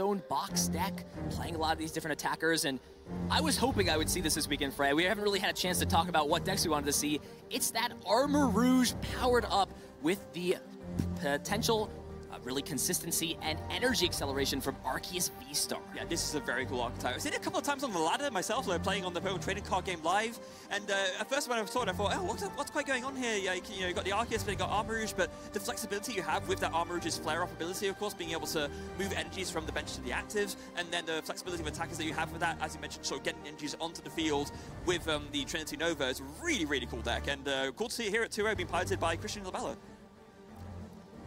own box deck, playing a lot of these different attackers, and I was hoping I would see this this weekend, Frey. We haven't really had a chance to talk about what decks we wanted to see. It's that Armarouge powered up with the potential really consistency and energy acceleration from Arceus V-Star. Yeah, this is a very cool archetype. I've seen it a couple of times on the ladder myself, like playing on the Pokemon Trading Card Game live. And uh, at first when I saw it, I thought, oh, what's, what's quite going on here? Yeah, you, you know, you got the Arceus, but you got Armarouge, but the flexibility you have with that Armarouge's flare-off ability, of course, being able to move energies from the bench to the actives, and then the flexibility of attackers that you have with that, as you mentioned, sort of getting energies onto the field with um, the Trinity Nova is really, really cool deck. And uh, cool to see it here at 2 being piloted by Christian LaBella.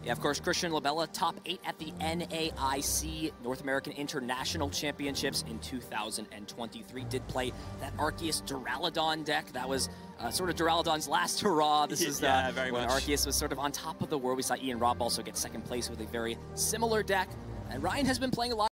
Yeah, of course, Christian LaBella, top eight at the NAIC North American International Championships in 2023. Did play that Arceus Duraludon deck. That was uh, sort of Duraludon's last hurrah. This is yeah, uh, very when much. Arceus was sort of on top of the world. We saw Ian Robb also get second place with a very similar deck. And Ryan has been playing a lot.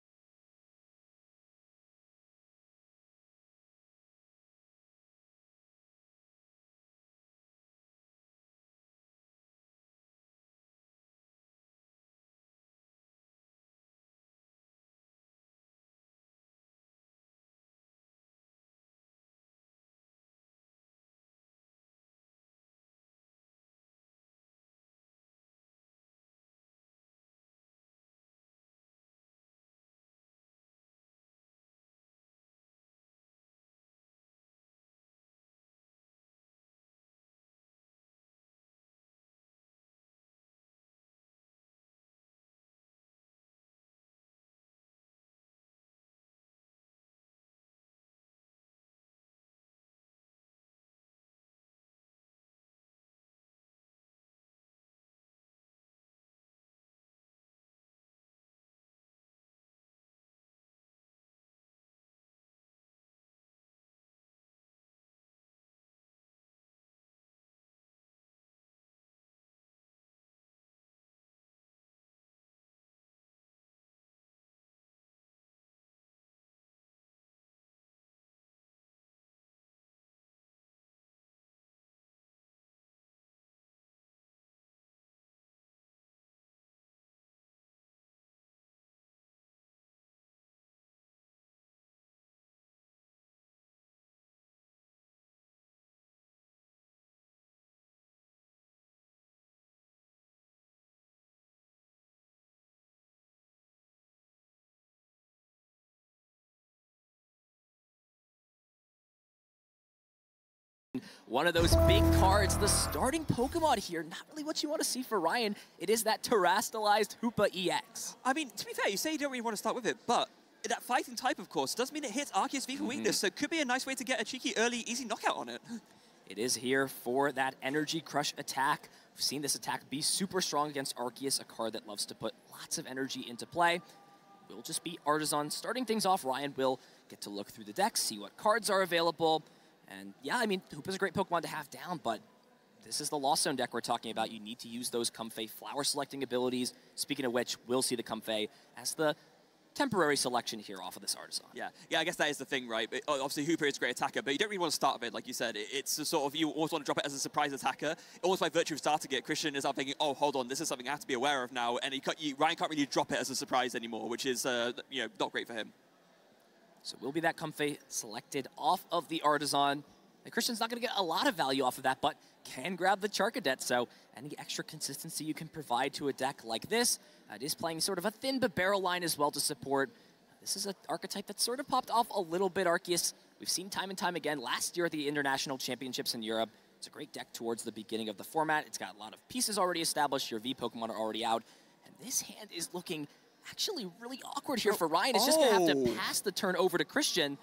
One of those big cards, the starting Pokemon here. Not really what you want to see for Ryan. It is that terastallized Hoopa EX. I mean, to be fair, you say you don't really want to start with it, but that fighting type, of course, does mean it hits Arceus V for mm-hmm. weakness, so it could be a nice way to get a cheeky early, easy knockout on it. It is here for that Energy Crush attack. We've seen this attack be super strong against Arceus, a card that loves to put lots of energy into play. We'll just be Artazon. Starting things off, Ryan will get to look through the deck, see what cards are available. And yeah, I mean, Hoopa's a great Pokemon to have down, but this is the Lost Zone deck we're talking about. You need to use those Comfey flower selecting abilities. Speaking of which, we'll see the Comfey as the temporary selection here off of this Artazon. Yeah, yeah, I guess that is the thing, right? It- obviously, Hoopa is a great attacker, but you don't really want to start with it, like you said. It- It's a sort of, you always want to drop it as a surprise attacker. Almost by virtue of starting it, Christian is now thinking, oh, hold on, this is something I have to be aware of now, and he you, Ryan can't really drop it as a surprise anymore, which is, uh, you know, not great for him. So will be that Comfey selected off of the Artazon. And Christian's not going to get a lot of value off of that, but can grab the Charcadet. So any extra consistency you can provide to a deck like this, it is playing sort of a thin but barrel line as well to support. This is an archetype that sort of popped off a little bit, Arceus. We've seen time and time again last year at the International Championships in Europe. It's a great deck towards the beginning of the format. It's got a lot of pieces already established. Your V Pokemon are already out. And this hand is looking actually really awkward here for Ryan. It's just going to have Oh. to pass the turn over to Christian.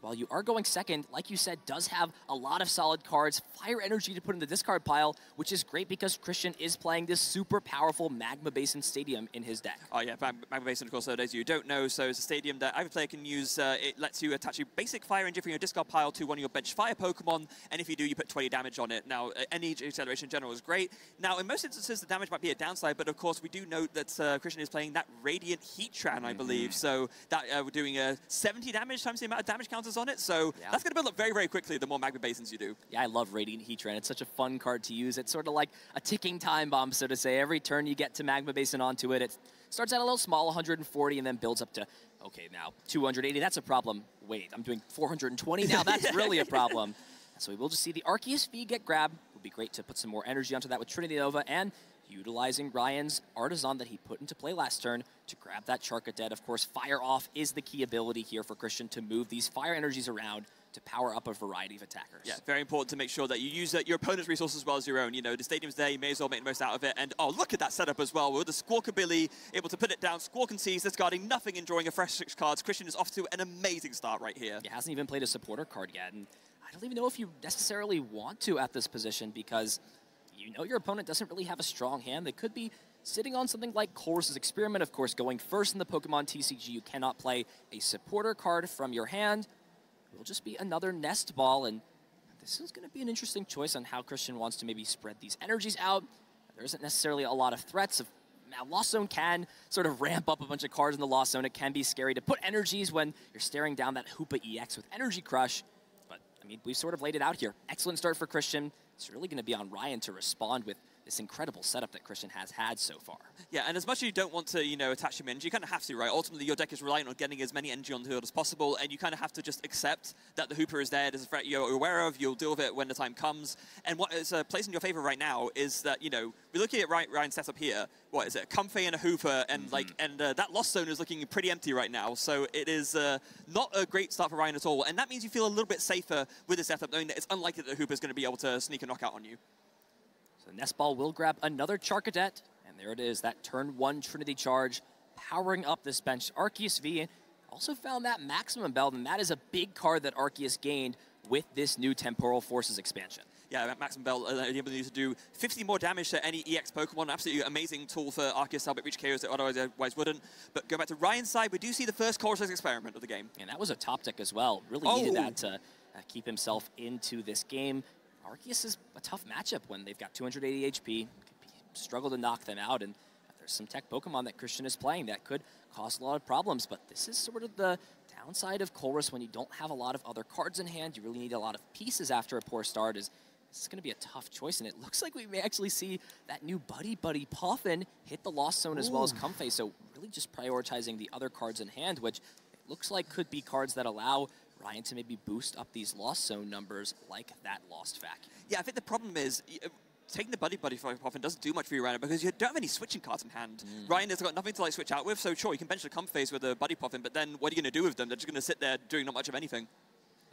While you are going second, like you said, does have a lot of solid cards, fire energy to put in the discard pile, which is great because Christian is playing this super powerful Magma Basin Stadium in his deck. Oh yeah, Mag- Magma Basin, of course, those of you don't know, so it's a stadium that every player can use. Uh, it lets you attach a basic fire energy from your discard pile to one of your bench fire Pokemon, and if you do, you put 20 damage on it. Now, any acceleration in general is great. Now, in most instances, the damage might be a downside, but of course, we do note that uh, Christian is playing that Radiant Heatran, I believe, so that uh, we're doing uh, 70 damage times the amount of damage counters on it, so Yeah. that's going to build up very, very quickly the more Magma Basins you do. Yeah, I love Radiant Heatran. It's such a fun card to use. It's sort of like a ticking time bomb, so to say. Every turn you get to Magma Basin onto it, it starts at a little small, 140, and then builds up to, okay, now 280. That's a problem. Wait, I'm doing 420 now? That's really a problem. So we will just see the Arceus V get grabbed. It would be great to put some more energy onto that with Trinity Nova and utilizing Ryan's Artazon that he put into play last turn to grab that Charcadet. Of course, Fire Off is the key ability here for Christian to move these fire energies around to power up a variety of attackers. Yeah, very important to make sure that you use uh, your opponent's resources as well as your own. You know, the stadium's there, you may as well make the most out of it. And oh, look at that setup as well. With the Squawkabilly able to put it down. Squawk and Seize, discarding nothing and drawing a fresh six cards. Christian is off to an amazing start right here. He hasn't even played a supporter card yet, and I don't even know if you necessarily want to at this position because you know your opponent doesn't really have a strong hand. They could be sitting on something like Colress's Experiment, of course, going first in the Pokemon TCG. You cannot play a supporter card from your hand. It will just be another Nest Ball, and this is going to be an interesting choice on how Christian wants to maybe spread these energies out. There isn't necessarily a lot of threats of now, Lost Zone can sort of ramp up a bunch of cards in the Lost Zone. It can be scary to put energies when you're staring down that Hoopa EX with Energy Crush. But, I mean, we've sort of laid it out here. Excellent start for Christian. It's really going to be on Ryan to respond with this incredible setup that Christian has had so far. Yeah, and as much as you don't want to, you know, attach your energy, you kind of have to, right? Ultimately, your deck is relying on getting as many energy on the field as possible, and you kind of have to just accept that the Hoopa is there. There's a threat you're aware of. You'll deal with it when the time comes. And what is uh, placed in your favor right now is that, you know, we're looking at Ryan, Ryan's setup here. What is it? A Comfey and a Hoopa, and Mm-hmm. like, and uh, that Lost Zone is looking pretty empty right now. So it is uh, not a great start for Ryan at all, and that means you feel a little bit safer with the setup, knowing that it's unlikely that the Hoopa is going to be able to sneak a knockout on you. So Nestball will grab another Charcadet, and there it is, that turn one Trinity Charge, powering up this bench. Arceus V also found that Maximum Belt, and that is a big card that Arceus gained with this new Temporal Forces expansion. Yeah, Maximum Belt uh, the ability to do 50 more damage to any EX Pokemon. Absolutely amazing tool for Arceus to help it reach KOs that otherwise, wouldn't. But go back to Ryan's side, we do see the first Colress experiment of the game. And that was a top deck as well. Really Oh. needed that to uh, keep himself into this game. Arceus is a tough matchup when they've got 280 HP. Could be, struggle to knock them out, and there's some tech Pokemon that Christian is playing that could cause a lot of problems. But this is sort of the downside of Colress when you don't have a lot of other cards in hand. You really need a lot of pieces after a poor start. Is this is going to be a tough choice, and it looks like we may actually see that new Buddy Buddy Poffin hit the Lost Zone as well as Comfey. So really just prioritizing the other cards in hand, which it looks like could be cards that allow Ryan to maybe boost up these Lost Zone numbers like that Lost Vacuum. Yeah, I think the problem is uh, taking the Buddy Buddy fight often doesn't do much for you right now because you don't have any switching cards in hand. Ryan has got nothing to like switch out with, so sure, you can bench the Comfeys with a Buddy Poffin, but then what are you going to do with them? They're just going to sit there doing not much of anything.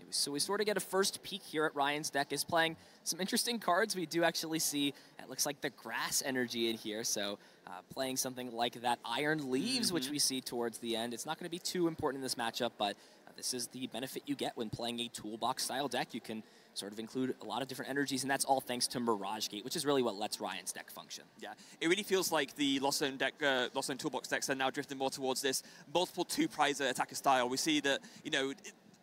So we sort of get a first peek here at Ryan's deck. Is playing some interesting cards. We do actually see it looks like the grass energy in here. So uh, playing something like that Iron Leaves, which we see towards the end. It's not going to be too important in this matchup, but this is the benefit you get when playing a toolbox style deck. You can sort of include a lot of different energies, and that's all thanks to Mirage Gate, which is really what lets Ryan's deck function. Yeah, it really feels like the Lost Zone deck, uh, Lost Zone toolbox decks are now drifting more towards this multiple two prize attacker style. We see that you know.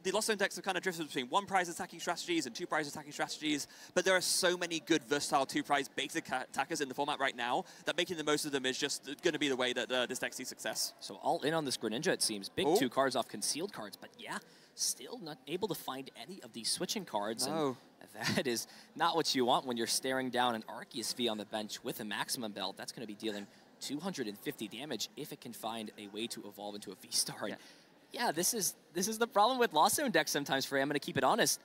The Lost Zone decks have kind of drifted between one prize attacking strategies and two prize attacking strategies, but there are so many good versatile two prize basic attackers in the format right now that making the most of them is just going to be the way that uh, this deck sees success. So all in on this Greninja, it seems. Big Oh. two cards off concealed cards, but yeah, still not able to find any of these switching cards. No. And that is not what you want when you're staring down an Arceus V on the bench with a maximum belt. That's going to be dealing 250 damage if it can find a way to evolve into a V-Star. Yeah. Yeah, this is this is the problem with Lost Zone decks sometimes, for Frey. I'm going to keep it honest.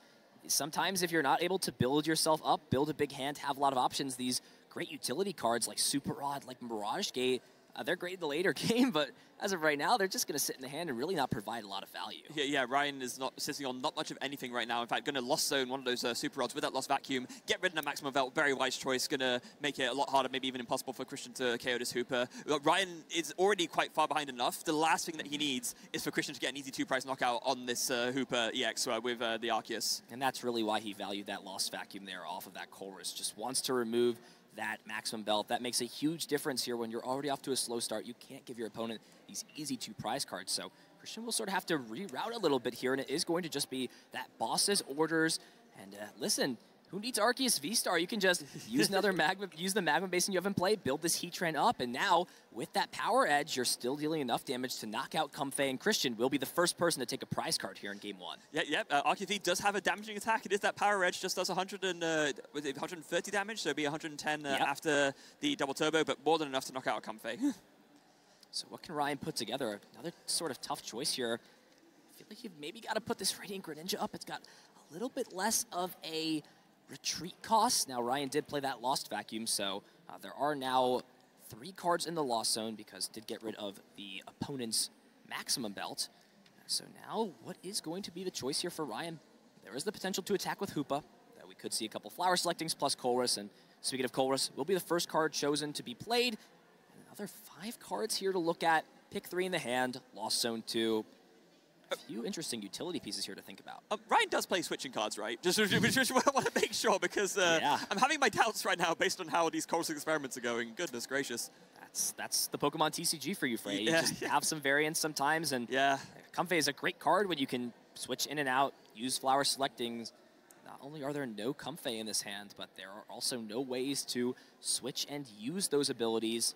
Sometimes if you're not able to build yourself up, build a big hand, have a lot of options, these great utility cards like Super Rod, like Mirage Gate, uh, they're great in the later game, but as of right now, they're just going to sit in the hand and really not provide a lot of value. Yeah, yeah, Ryan is not sitting on not much of anything right now. In fact, going to Lost Zone, one of those uh, super rods with that Lost Vacuum, get rid of that Maximum Belt, very wise choice. Going to make it a lot harder, maybe even impossible for Christian to KO this Hoopa. But Ryan is already quite far behind enough. The last thing that he needs is for Christian to get an easy two-price knockout on this uh, Hoopa EX uh, with uh, the Arceus. And that's really why he valued that lost vacuum there off of that Colress. Just wants to remove that maximum belt. That makes a huge difference here when you're already off to a slow start. You can't give your opponent these easy two prize cards. So Christian will sort of have to reroute a little bit here, and it is going to just be that boss's orders. And uh, listen, who needs Arceus V-Star? You can just use another magma, use the magma basin you have in play, build this Heatran up, and now with that power edge, you're still dealing enough damage to knock out Comfey and Christian will be the first person to take a prize card here in game one. Yeah, yeah. Uh, Arceus V does have a damaging attack. It is that power edge, just does 100 and, uh, 130 damage, so it'll be 110 uh, yep. after the double turbo, but more than enough to knock out Comfey. so what can Ryan put together? Another sort of tough choice here. I feel like you've maybe got to put this Radiant Greninja up. It's got a little bit less of a retreat costs. Now, Ryan did play that Lost Vacuum, so uh, there are now three cards in the Lost Zone because did get rid of the opponent's Maximum Belt. So now, what is going to be the choice here for Ryan? There is the potential to attack with Hoopa. That we could see a couple Flower Selectings plus Colress, and speaking of Colress, will be the first card chosen to be played. Another five cards here to look at. Pick three in the hand, Lost Zone 2, a few interesting utility pieces here to think about. Um, Ryan does play switching cards, right? Just, just, want to make sure because uh, yeah. I'm having my doubts right now based on how these Colress experiments are going. Goodness gracious. That's that's the Pokemon TCG for you, Frey. Yeah. You just have some variance sometimes, and yeah, Comfey is a great card when you can switch in and out, use flower selectings. Not only are there no Comfey in this hand, but there are also no ways to switch and use those abilities.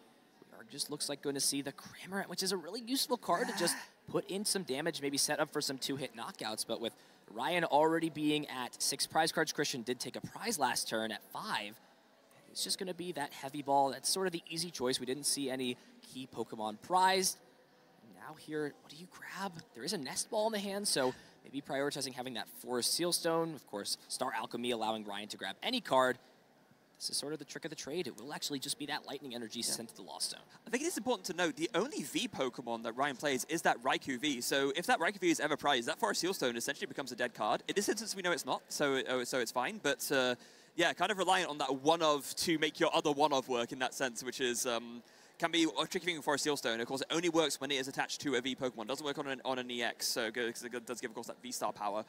Are just looks like going to see the Cramorant, which is a really useful card to just put in some damage, maybe set up for some two-hit knockouts. But with Ryan already being at six prize cards, Christian did take a prize last turn at five. It's just going to be that heavy ball. That's sort of the easy choice. We didn't see any key Pokemon prized. Now here, what do you grab? There is a Nest Ball in the hand, so maybe prioritizing having that Forest Seal Stone. Of course, Star Alchemy allowing Ryan to grab any card. This is sort of the trick of the trade. It will actually just be that lightning energy yeah. sent to the Lost Zone. I think it is important to note the only V Pokemon that Ryan plays is that Raikou V. So if that Raikou V is ever prized, that Forest Seal Stone essentially becomes a dead card. In this instance, we know it's not, so uh, so it's fine. But uh, yeah, kind of reliant on that one of to make your other one of work in that sense, which is. Um, can be a tricky thing for a Seal Stone. Of course, it only works when it is attached to a V Pokemon. It doesn't work on an, on an EX, so it does give, of course, that V-Star power.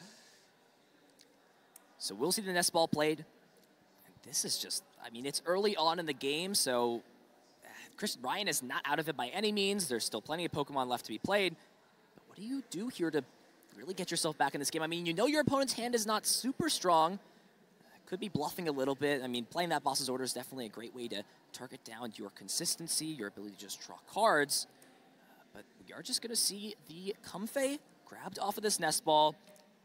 So we'll see the Nest Ball played this is just, I mean, it's early on in the game, so uh, Chris Ryan is not out of it by any means. There's still plenty of Pokemon left to be played. But what do you do here to really get yourself back in this game? I mean, you know your opponent's hand is not super strong. Could be bluffing a little bit. I mean, playing that boss's order is definitely a great way to target down your consistency, your ability to just draw cards. Uh, but we are just going to see the Comfey grabbed off of this nest ball.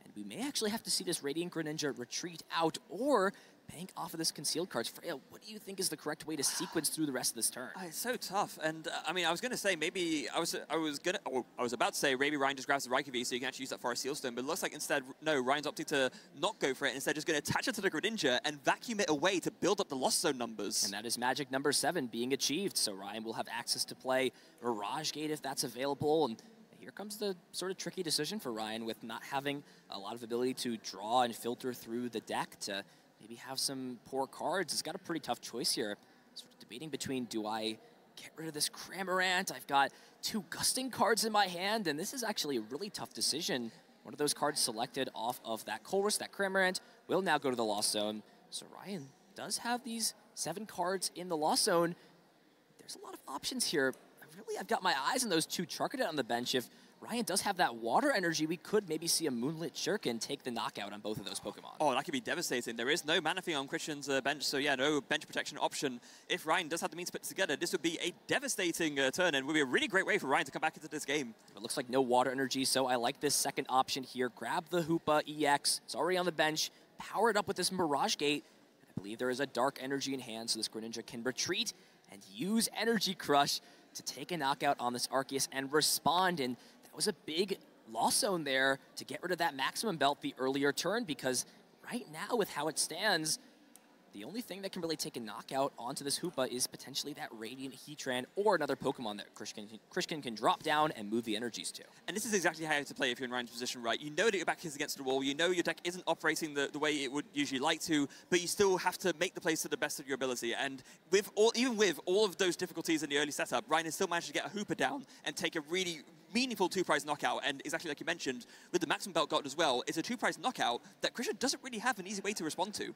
And we may actually have to see this Radiant Greninja retreat out or bank off of this concealed cards. Freya, what do you think is the correct way to sequence through the rest of this turn? Uh, it's so tough. And uh, I mean, I was going to say maybe I was I was going to oh, I was about to say maybe Ryan just grabs the Raikou V so you can actually use that Forest Seal Stone. But it looks like instead no, Ryan's opting to not go for it. Instead, just going to attach it to the Greninja and vacuum it away to build up the Lost Zone numbers. And that is magic number seven being achieved. So Ryan will have access to play Mirage Gate if that's available. And here comes the sort of tricky decision for Ryan with not having a lot of ability to draw and filter through the deck to maybe have some poor cards. He's got a pretty tough choice here. Sort of debating between do I get rid of this Cramorant? I've got two Gusting cards in my hand, and this is actually a really tough decision. One of those cards selected off of that Colress, that Cramorant, will now go to the Lost Zone. So Ryan does have these seven cards in the Lost Zone. There's a lot of options here. really, I've got my eyes on those two Charcadet on the bench. If Ryan does have that water energy. We could maybe see a Moonlight Shuriken take the knockout on both of those Pokemon. Oh, that could be devastating. There is no Manaphy on Christian's uh, bench, so yeah, no bench protection option. If Ryan does have the means to put together, this would be a devastating uh, turn and would be a really great way for Ryan to come back into this game. It looks like no water energy, so I like this second option here. Grab the Hoopa EX. It's already on the bench. Power it up with this Mirage Gate. I believe there is a Dark Energy in hand, so this Greninja can retreat and use Energy Crush to take a knockout on this Arceus and respond. And that was a big loss Zone there to get rid of that maximum belt the earlier turn because right now with how it stands, the only thing that can really take a knockout onto this Hoopa is potentially that Radiant Heatran or another Pokemon that Christian, Christian can drop down and move the energies to. And this is exactly how to play if you're in Ryan's position, right? You know that your back is against the wall. You know your deck isn't operating the, the way it would usually like to, but you still have to make the plays to the best of your ability. And with all, even with all of those difficulties in the early setup, Ryan has still managed to get a Hoopa down and take a really meaningful two-prize knockout, and exactly like you mentioned, with the maximum belt got as well, it's a two-prize knockout that Christian doesn't really have an easy way to respond to.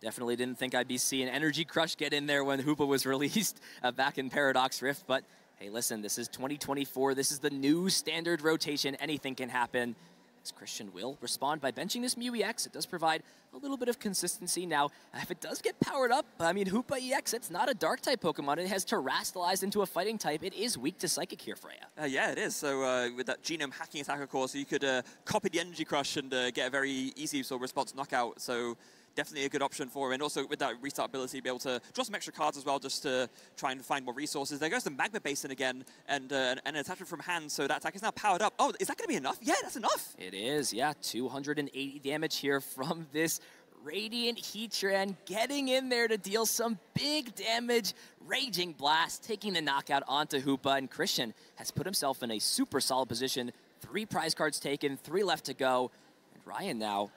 Definitely didn't think I'd be seeing Energy Crush get in there when Hoopa was released uh, back in Paradox Rift, but hey, listen, this is 2024. This is the new standard rotation. Anything can happen. as Christian will respond by benching this Mew EX. It does provide a little bit of consistency. Now, if it does get powered up, I mean, Hoopa EX, it's not a Dark-type Pokemon. It has Terastallized into a Fighting type. It is weak to Psychic here, Freya. Uh, yeah, it is. So uh, with that genome hacking attack, of course, you could uh, copy the Energy Crush and uh, get a very easy sort of response knockout. So definitely a good option for him. And also with that restart ability, be able to draw some extra cards as well just to try and find more resources. There goes the Magma Basin again and, uh, and an attachment from hand, so that attack is now powered up. Oh, is that going to be enough? Yeah, that's enough. It is, yeah. 280 damage here from this Radiant Heatran getting in there to deal some big damage. Raging Blast taking the knockout onto Hoopa, and Christian has put himself in a super solid position. Three prize cards taken, three left to go. And Ryan now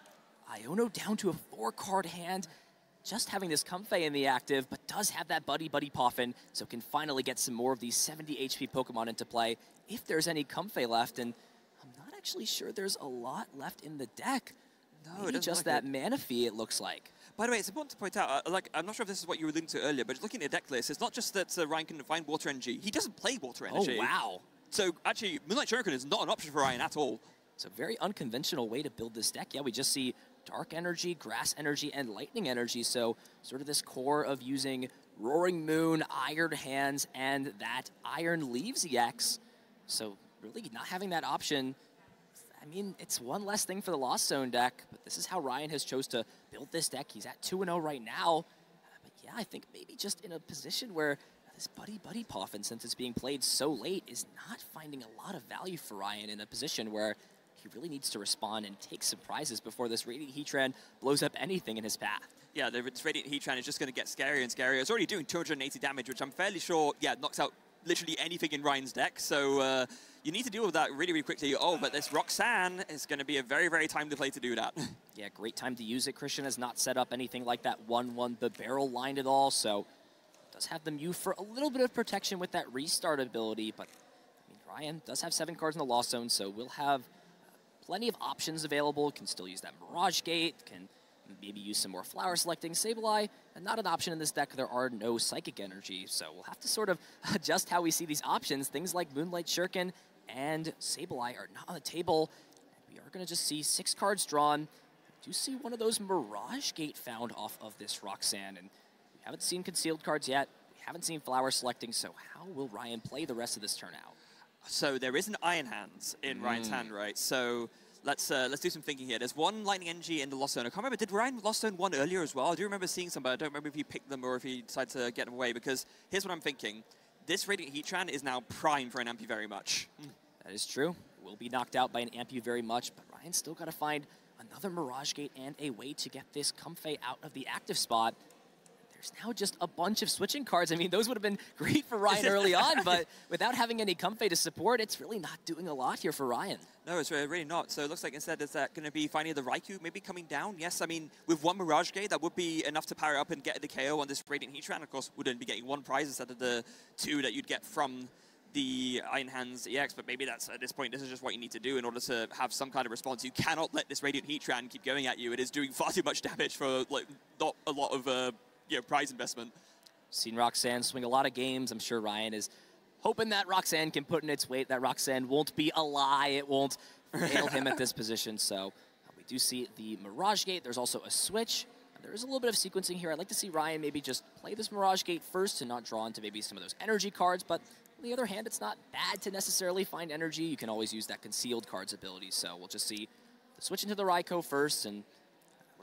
Iono down to a four-card hand, just having this Comfey in the active, but does have that Buddy Buddy Poffin, so can finally get some more of these 70 HP Pokemon into play, if there's any Comfey left, and I'm not actually sure there's a lot left in the deck. No, Maybe just like that it. Manaphy, it looks like. By the way, it's important to point out, uh, like, I'm not sure if this is what you were alluding to earlier, but looking at the deck list, it's not just that uh, Ryan can find Water Energy. He doesn't play Water oh, Energy. Oh, wow. So, actually, Moonlight Shuriken is not an option for Ryan at all. It's a very unconventional way to build this deck. Yeah, we just see dark energy, grass energy, and lightning energy. So sort of this core of using Roaring Moon, Iron Hands, and that Iron Leaves EX. So really not having that option, I mean, it's one less thing for the Lost Zone deck, but this is how Ryan has chose to build this deck. He's at 2-0 right now. But yeah, I think maybe just in a position where this Buddy Buddy Poffin, since it's being played so late, is not finding a lot of value for Ryan in a position where he really needs to respond and take surprises before this Radiant Heatran blows up anything in his path. Yeah, the Radiant Heatran is just going to get scarier and scarier. It's already doing 280 damage, which I'm fairly sure, yeah, knocks out literally anything in Ryan's deck. So uh, you need to deal with that really, really quickly. Oh, but this Roxanne is going to be a very, very timely play to do that. yeah, great time to use it. Christian has not set up anything like that 1-1 the barrel line at all, so does have the Mew for a little bit of protection with that restart ability, but I mean, Ryan does have seven cards in the Lost Zone, so we'll have plenty of options available. Can still use that Mirage Gate, can maybe use some more flower selecting Sableye, and not an option in this deck. There are no Psychic Energy, so we'll have to sort of adjust how we see these options. Things like Moonlight Shuriken and Sableye are not on the table. We are going to just see six cards drawn. We do see one of those Mirage Gate found off of this Roxanne, and we haven't seen concealed cards yet. We haven't seen flower selecting, so how will Ryan play the rest of this turn out? So there is an Iron Hands in mm. Ryan's hand, right? So let's uh, let's do some thinking here. There's one Lightning Energy in the Lost Zone. I can't remember, did Ryan Lost Zone one earlier as well? I do remember seeing some, but I don't remember if he picked them or if he decided to get them away, because here's what I'm thinking. This Radiant Heatran is now prime for an Amp You Very Much. That is true. Will be knocked out by an Amp You Very Much, but Ryan's still got to find another Mirage Gate and a way to get this Comfey out of the active spot there's now just a bunch of switching cards. I mean, those would have been great for Ryan early on, but without having any Comfey to support, it's really not doing a lot here for Ryan. No, it's really not. So it looks like instead is that going to be finding the Raikou maybe coming down. Yes, I mean, with one Mirage Gate, that would be enough to power up and get the KO on this Radiant Heatran. Of course, wouldn't be getting one prize instead of the two that you'd get from the Iron Hands EX, but maybe that's at this point, this is just what you need to do in order to have some kind of response. You cannot let this Radiant Heatran keep going at you. It is doing far too much damage for like not a lot of uh, you know, prize investment. Seen Roxanne swing a lot of games. I'm sure Ryan is hoping that Roxanne can put in its weight, that Roxanne won't be a lie. It won't fail him at this position. So we do see the Mirage Gate. There's also a switch. There is a little bit of sequencing here. I'd like to see Ryan maybe just play this Mirage Gate first and not draw into maybe some of those energy cards. But on the other hand, it's not bad to necessarily find energy. You can always use that concealed cards ability. So we'll just see the switch into the Raikou first and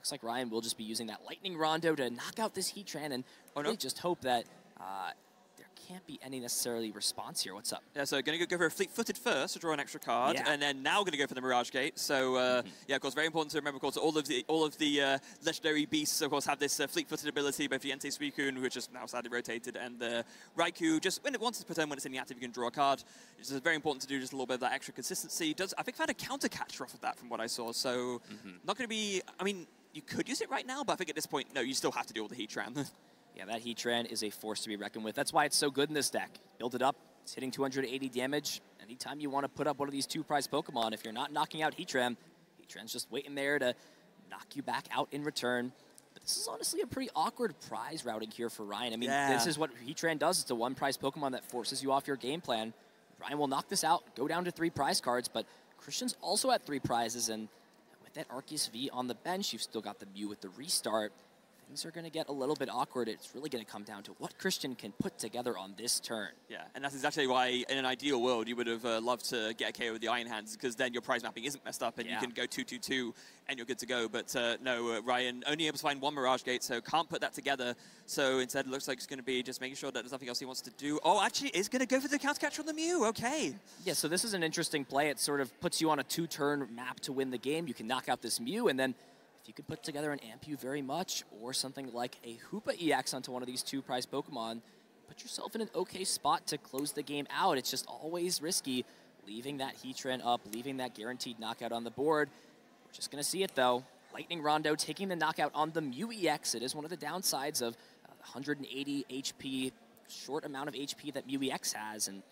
Looks like Ryan will just be using that Lightning Rondo to knock out this Heatran and oh, really no. just hope that uh, there can't be any necessarily response here. What's up? Yeah, so going to go for a fleet-footed first to draw an extra card, yeah. and then now going to go for the Mirage Gate. So uh, mm -hmm. yeah, of course, very important to remember. Of course, all of the all of the uh, legendary beasts, of course, have this uh, fleet-footed ability. Both the Entei Suicune, which is now sadly rotated, and the Raikou. Just when it wants to put when it's in the active, you can draw a card. It's very important to do just a little bit of that extra consistency. Does I think I had a counter catcher off of that from what I saw. So mm -hmm. not going to be. I mean you could use it right now, but I think at this point, no, you still have to deal with the Heatran. yeah, that Heatran is a force to be reckoned with. That's why it's so good in this deck. Build it up, it's hitting 280 damage. Anytime you want to put up one of these two prize Pokemon, if you're not knocking out Heatran, Heatran's just waiting there to knock you back out in return. But this is honestly a pretty awkward prize routing here for Ryan. I mean, yeah. this is what Heatran does. It's a one prize Pokemon that forces you off your game plan. Ryan will knock this out, go down to three prize cards, but Christian's also at three prizes, and with that Arceus V on the bench, you've still got the Mew with the restart things are going to get a little bit awkward. It's really going to come down to what Christian can put together on this turn. Yeah, and that's exactly why in an ideal world you would have uh, loved to get a KO with the Iron Hands because then your prize mapping isn't messed up and yeah. you can go 2-2-2 and you're good to go. But uh, no, uh, Ryan only able to find one Mirage Gate, so can't put that together. So instead it looks like it's going to be just making sure that there's nothing else he wants to do. Oh, actually is going to go for the counter catch on the Mew. Okay. Yeah, so this is an interesting play. It sort of puts you on a two-turn map to win the game. You can knock out this Mew and then if you can put together an Amp You Very Much or something like a Hoopa EX onto one of these two prize Pokemon, put yourself in an okay spot to close the game out. It's just always risky leaving that Heatran up, leaving that guaranteed knockout on the board. We're just going to see it though. Lightning Rondo taking the knockout on the Mew EX. It is one of the downsides of uh, 180 HP, short amount of HP that Mew EX has. And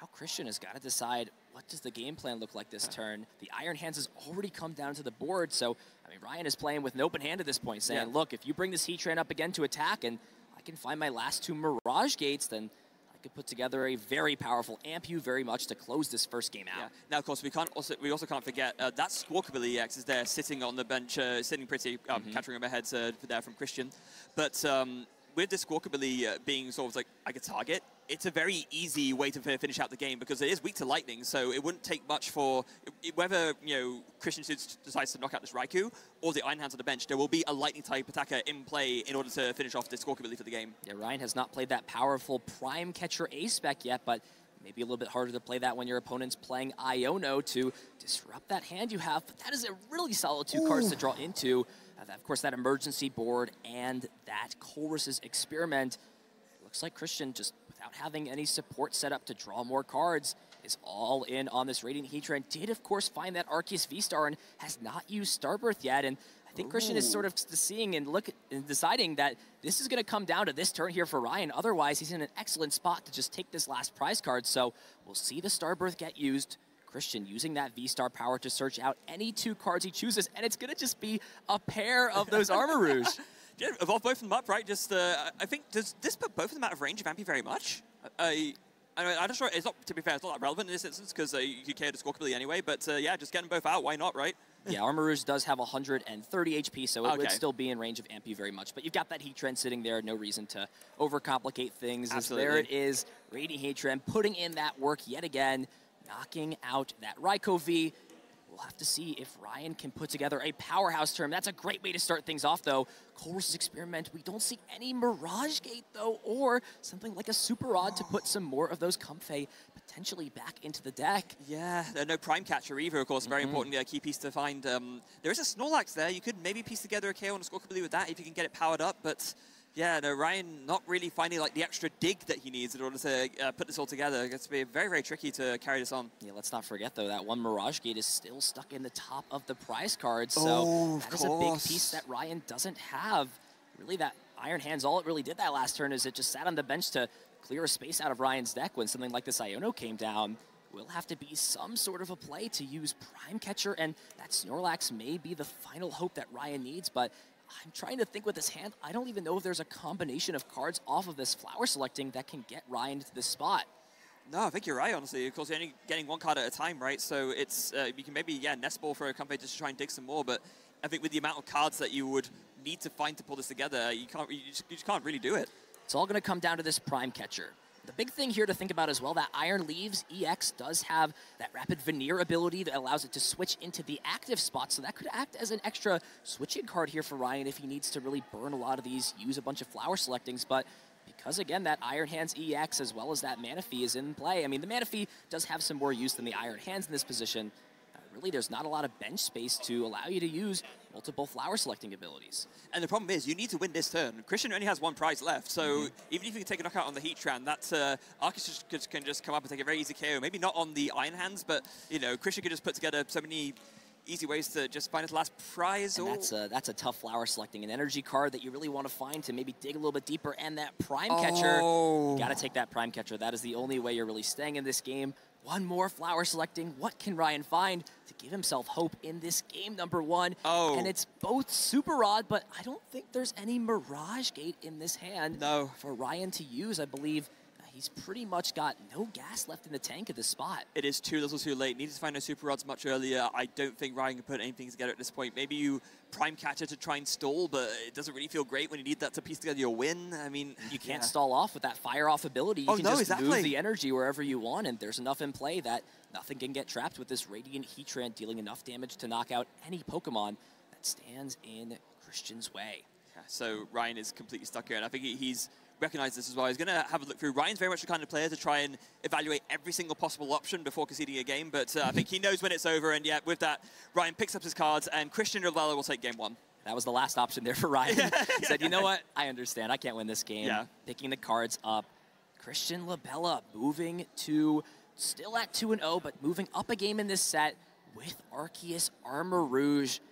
now Christian has got to decide what does the game plan look like this turn. The Iron Hands has already come down to the board, so I mean, Ryan is playing with an open hand at this point, saying, yeah. look, if you bring this Heatran up again to attack and I can find my last two Mirage Gates, then I could put together a very powerful Amp You Very Much to close this first game out. Yeah. Now, of course, we can't also we also can't forget uh, that Squawkabilly EX is there sitting on the bench, uh, sitting pretty, um, mm -hmm. catching overheads uh, there from Christian. But um, with this Squawkabilly uh, being sort of like, like a target, it's a very easy way to finish out the game because it is weak to lightning, so it wouldn't take much for whether you know Christian Suits decides to knock out this Raikou or the Iron Hands on the bench. There will be a lightning type attacker in play in order to finish off this Squawkabilly for the game. Yeah, Ryan has not played that powerful Prime Catcher ACE SPEC yet, but maybe a little bit harder to play that when your opponent's playing Iono to disrupt that hand you have. But that is a really solid two Ooh. cards to draw into. Uh, of course, that emergency board and that Colress's experiment. looks like Christian just without having any support set up to draw more cards, is all in on this Radiant Heatran. Did, of course, find that Arceus V-Star and has not used Starbirth yet. And I think Ooh. Christian is sort of seeing and look and deciding that this is going to come down to this turn here for Ryan. Otherwise, he's in an excellent spot to just take this last prize card. So we'll see the Starbirth get used. Christian using that V-Star power to search out any two cards he chooses, and it's going to just be a pair of those Armarouge. Yeah, evolve both of them up, right? Just, uh, I think, does this put both of them out of range of Amp You Very Much? I, I, I just it's not, to be fair, it's not that relevant in this instance because uh, you care to Squawkabilly anyway, but uh, yeah, just get them both out, why not, right? yeah, Armarouge does have 130 HP, so it okay. would still be in range of Amp You Very Much. But you've got that Heatran sitting there, no reason to overcomplicate things. Absolutely. There it is, Radiant Heatran putting in that work yet again, knocking out that Raikou V. We'll have to see if Ryan can put together a powerhouse term. That's a great way to start things off, though. Colress's experiment, we don't see any Mirage Gate, though, or something like a Super Rod to put some more of those Comfey potentially back into the deck. Yeah, no Prime Catcher either, of course, very mm -hmm. important uh, key piece to find. Um, there is a Snorlax there. You could maybe piece together a KO and a Squawkabilly with that if you can get it powered up, but yeah, no, Ryan not really finding like the extra dig that he needs in order to uh, put this all together. It's going to be very, very tricky to carry this on. Yeah, let's not forget though that one Mirage Gate is still stuck in the top of the prize card, so oh, that is a big piece that Ryan doesn't have. Really, that Iron Hands, all it really did that last turn is it just sat on the bench to clear a space out of Ryan's deck when something like this Iono came down. Will have to be some sort of a play to use Prime Catcher, and that Snorlax may be the final hope that Ryan needs, but I'm trying to think with this hand. I don't even know if there's a combination of cards off of this flower selecting that can get Ryan to this spot. No, I think you're right, honestly. Of course, you're only getting one card at a time, right? So it's uh, you can maybe, yeah, nest ball for a company just to try and dig some more, but I think with the amount of cards that you would need to find to pull this together, you can't, you just, you just can't really do it. It's all going to come down to this prime catcher. The big thing here to think about as well, that Iron Leaves EX does have that Rapid Vernier ability that allows it to switch into the active spot, so that could act as an extra switching card here for Ryan if he needs to really burn a lot of these, use a bunch of flower selectings, but because again, that Iron Hands EX as well as that Manaphy is in play. I mean, the Manaphy does have some more use than the Iron Hands in this position, really there's not a lot of bench space to allow you to use multiple flower selecting abilities. And the problem is, you need to win this turn. Christian only has one prize left, so mm -hmm. even if you can take a knockout on the Heatran, that uh, Arceus can just come up and take a very easy KO. Maybe not on the Iron Hands, but you know, Christian could just put together so many easy ways to just find his last prize. And that's a, that's a tough flower selecting, an energy card that you really want to find to maybe dig a little bit deeper. And that prime oh. catcher, you got to take that prime catcher. That is the only way you're really staying in this game. One more flower selecting. What can Ryan find to give himself hope in this game number one? Oh. And it's both Super Rod, but I don't think there's any Mirage Gate in this hand no. for Ryan to use. I believe he's pretty much got no gas left in the tank at this spot. It is too little too late. Needed to find those super rods much earlier. I don't think Ryan can put anything together at this point. Maybe you prime catcher to try and stall, but it doesn't really feel great when you need that to piece together your win. I mean, you can't yeah. stall off with that fire off ability. You oh, can no, just exactly. move the energy wherever you want, and there's enough in play that nothing can get trapped with this Radiant Heatran dealing enough damage to knock out any Pokemon that stands in Christian's way. Yeah, so Ryan is completely stuck here, and I think he's recognized this as well. He's going to have a look through. Ryan's very much the kind of player to try and evaluate every single possible option before conceding a game, but uh, I think he knows when it's over, and yeah, with that, Ryan picks up his cards, and Christian LaBella will take game one. That was the last option there for Ryan. he said, you know what? I understand. I can't win this game. Yeah. Picking the cards up. Christian LaBella moving to still at 2 0, but moving up a game in this set with Arceus Armarouge. I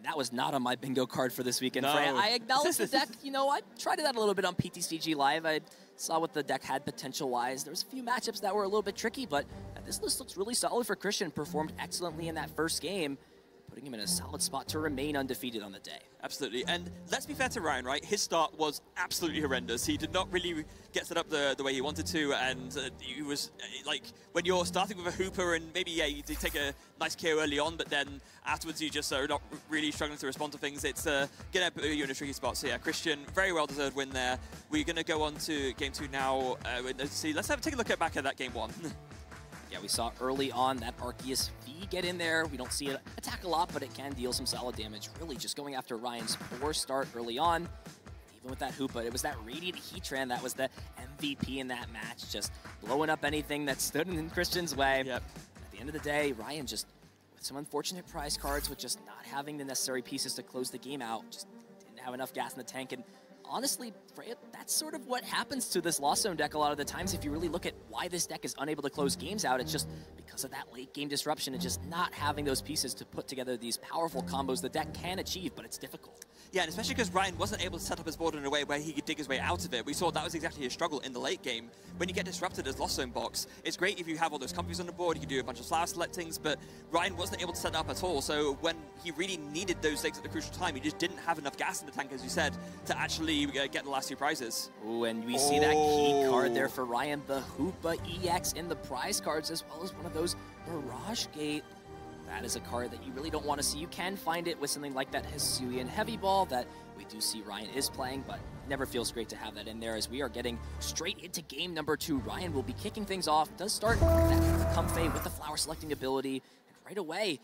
mean, that was not on my bingo card for this weekend, No. Freya. I acknowledge the deck. You know, I tried it out a little bit on PTCG Live. I saw what the deck had potential-wise. There was a few matchups that were a little bit tricky, but this list looks really solid for Christian. Performed excellently in that first game, putting him in a solid spot to remain undefeated on the day. Absolutely. And let's be fair to Ryan, right? His start was absolutely horrendous. He did not really get set up the, the way he wanted to. And uh, he was uh, like, when you're starting with a Hoopa and maybe, yeah, you take a nice KO early on, but then afterwards you just are not really struggling to respond to things, it's uh, going to put you in a tricky spot. So, yeah, Christian, very well deserved win there. We're going to go on to game two now. Uh, see, let's have take a look at back at that game one. Yeah, we saw early on that Arceus V get in there. We don't see it attack a lot, but it can deal some solid damage. Really just going after Ryan's poor start early on. Even with that Hoopa, it was that Radiant Heatran that was the MVP in that match, just blowing up anything that stood in Christian's way. Yep. At the end of the day, Ryan just, with some unfortunate prize cards, with just not having the necessary pieces to close the game out, just didn't have enough gas in the tank. And honestly, Freya, that's sort of what happens to this Lost Zone deck a lot of the times. If you really look at why this deck is unable to close games out, it's just because of that late game disruption and just not having those pieces to put together these powerful combos the deck can achieve, but it's difficult. Yeah, and especially because Ryan wasn't able to set up his board in a way where he could dig his way out of it. We saw that was exactly his struggle in the late game. When you get disrupted as Lost Zone box, it's great if you have all those comfies on the board, you can do a bunch of flower selectings, but Ryan wasn't able to set up at all. So when he really needed those things at the crucial time, he just didn't have enough gas in the tank, as you said, to actually uh, get the last two prizes. Ooh, and we see that key card there for Ryan, the Hoopa EX in the prize cards, as well as one of those Mirage Gate. That is a card that you really don't want to see. You can find it with something like that Hisuian Heavy Ball that we do see Ryan is playing, but never feels great to have that in there as we are getting straight into game number two. Ryan will be kicking things off, does start that Comfey with the flower selecting ability, and right away,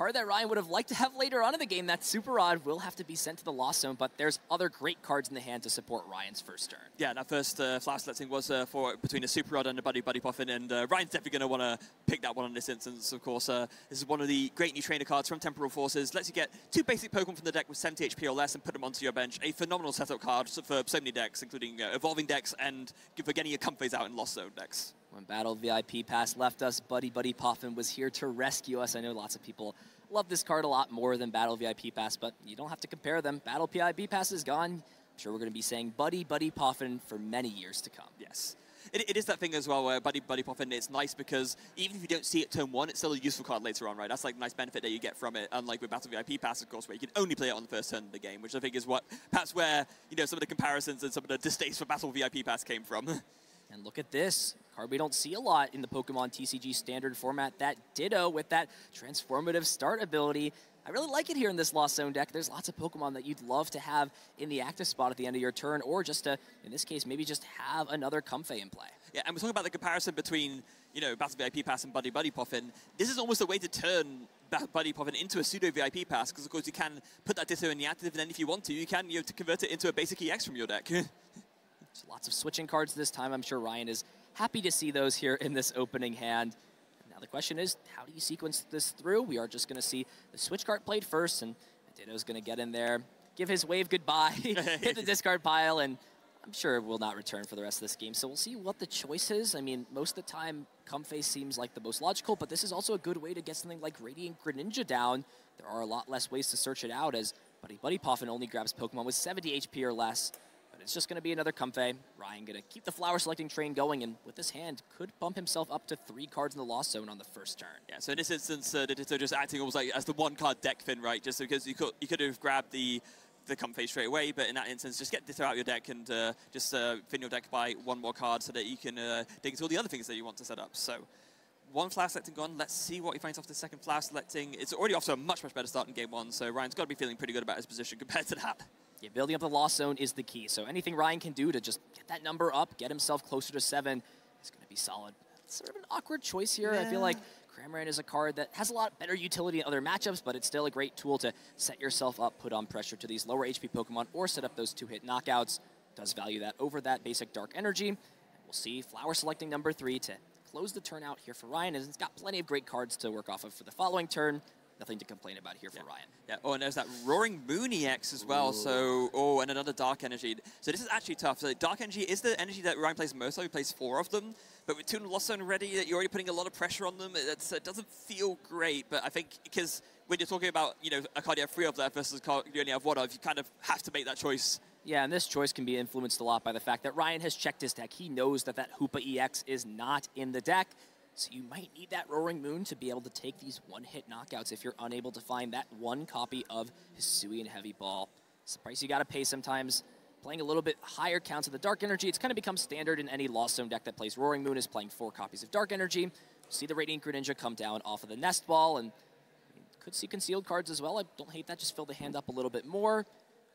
card that Ryan would have liked to have later on in the game, that Super Rod, will have to be sent to the Lost Zone, but there's other great cards in the hand to support Ryan's first turn. Yeah, that first uh, flower selecting was uh, for between a Super Rod and a Buddy Buddy Poffin, and uh, Ryan's definitely going to want to pick that one in this instance, of course. Uh, this is one of the great new trainer cards from Temporal Forces. Lets you get two basic Pokemon from the deck with 70 HP or less and put them onto your bench. A phenomenal setup card for so many decks, including uh, Evolving decks and for getting your Comfeys out in Lost Zone decks. When Battle VIP Pass left us, Buddy Buddy Poffin was here to rescue us. I know lots of people love this card a lot more than Battle VIP Pass, but you don't have to compare them. Battle VIP Pass is gone. I'm sure we're going to be saying Buddy Buddy Poffin for many years to come. Yes. It, it is that thing as well where Buddy Buddy Poffin, it's nice because even if you don't see it turn one, it's still a useful card later on, right? That's like a nice benefit that you get from it, unlike with Battle VIP Pass, of course, where you can only play it on the first turn of the game, which I think is what perhaps where, you know, some of the comparisons and some of the distaste for Battle VIP Pass came from. And look at this. Card we don't see a lot in the Pokemon TCG standard format. That Ditto with that transformative start ability. I really like it here in this Lost Zone deck. There's lots of Pokemon that you'd love to have in the active spot at the end of your turn, or just to, in this case, maybe just have another Comfey in play. Yeah, and we're talking about the comparison between, you know, Battle VIP Pass and Buddy Buddy Poffin. This is almost a way to turn Buddy Poffin into a pseudo VIP Pass, because of course you can put that Ditto in the active, and then if you want to, you can, you know, to convert it into a basic EX from your deck. So lots of switching cards this time. I'm sure Ryan is happy to see those here in this opening hand. Now the question is, how do you sequence this through? We are just going to see the switch card played first, and Ditto's going to get in there, give his wave goodbye, hit the discard pile, and I'm sure will not return for the rest of this game. So we'll see what the choice is. I mean, most of the time, Comfey seems like the most logical, but this is also a good way to get something like Radiant Greninja down. There are a lot less ways to search it out as Buddy Buddy Poffin only grabs Pokemon with 70 HP or less. But it's just going to be another Comfey. Ryan going to keep the flower selecting train going, and with his hand, could bump himself up to three cards in the Lost Zone on the first turn. Yeah, so in this instance, uh, Ditto just acting almost like as the one card deck fin, right? Just because you could you could have grabbed the the Comfey straight away, but in that instance, just get Ditto out your deck and uh, just uh, fin your deck by one more card so that you can uh, dig into all the other things that you want to set up. So one flower selecting gone. Let's see what he finds off the second flower selecting. It's already off to a much, much better start in game one, so Ryan's got to be feeling pretty good about his position compared to that. Yeah, building up the lost zone is the key. So anything Ryan can do to just get that number up, get himself closer to seven, is going to be solid. It's sort of an awkward choice here. Yeah. I feel like Cramorant is a card that has a lot better utility in other matchups, but it's still a great tool to set yourself up, put on pressure to these lower HP Pokemon, or set up those two-hit knockouts. Does value that over that basic Dark Energy. And we'll see Flower selecting number three to close the turn out here for Ryan, and it's got plenty of great cards to work off of for the following turn nothing to complain about here yeah. for Ryan. Yeah. Oh, and there's that Roaring Moon EX as well. Ooh. So, oh, and another Dark Energy. So this is actually tough. So Dark Energy is the energy that Ryan plays most of. He plays four of them. But with two Lost Zone ready, you're already putting a lot of pressure on them. It's, it doesn't feel great. But I think because when you're talking about, you know, a card you have three of that versus a card you only have one of, you kind of have to make that choice. Yeah, and this choice can be influenced a lot by the fact that Ryan has checked his deck. He knows that that Hoopa EX is not in the deck. So you might need that Roaring Moon to be able to take these one-hit knockouts if you're unable to find that one copy of Hisuian Heavy Ball. It's the price you got to pay sometimes. Playing a little bit higher counts of the Dark Energy, it's kind of become standard in any Lost Zone deck that plays Roaring Moon is playing four copies of Dark Energy. See the Radiant Greninja come down off of the Nest Ball, and could see concealed cards as well. I don't hate that, just fill the hand up a little bit more.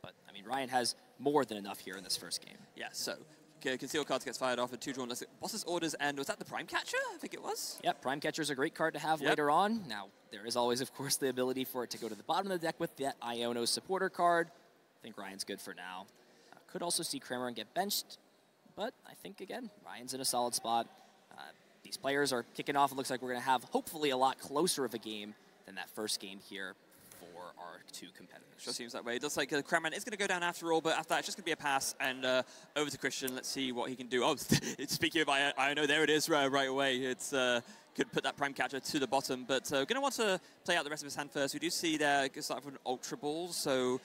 But, I mean, Ryan has more than enough here in this first game. Yeah, so Conceal cards gets fired off and two drawn boss's orders, and was that the Prime Catcher? I think it was. Yep, Prime Catcher is a great card to have yep. later on. Now, there is always, of course, the ability for it to go to the bottom of the deck with that Iono supporter card. I think Ryan's good for now. Uh, could also see Cramorant get benched, but I think, again, Ryan's in a solid spot. Uh, these players are kicking off. It looks like we're going to have, hopefully, a lot closer of a game than that first game here for our two competitors. Sure seems that way. It looks like uh, Cramorant is going to go down after all, but after that, it's just going to be a pass. And uh, over to Christian. Let's see what he can do. Oh, speaking of, I, I know there it is right, right away. It's uh, could put that Prime Catcher to the bottom, but uh, going to want to play out the rest of his hand first. We do see there, start with an Ultra Ball, so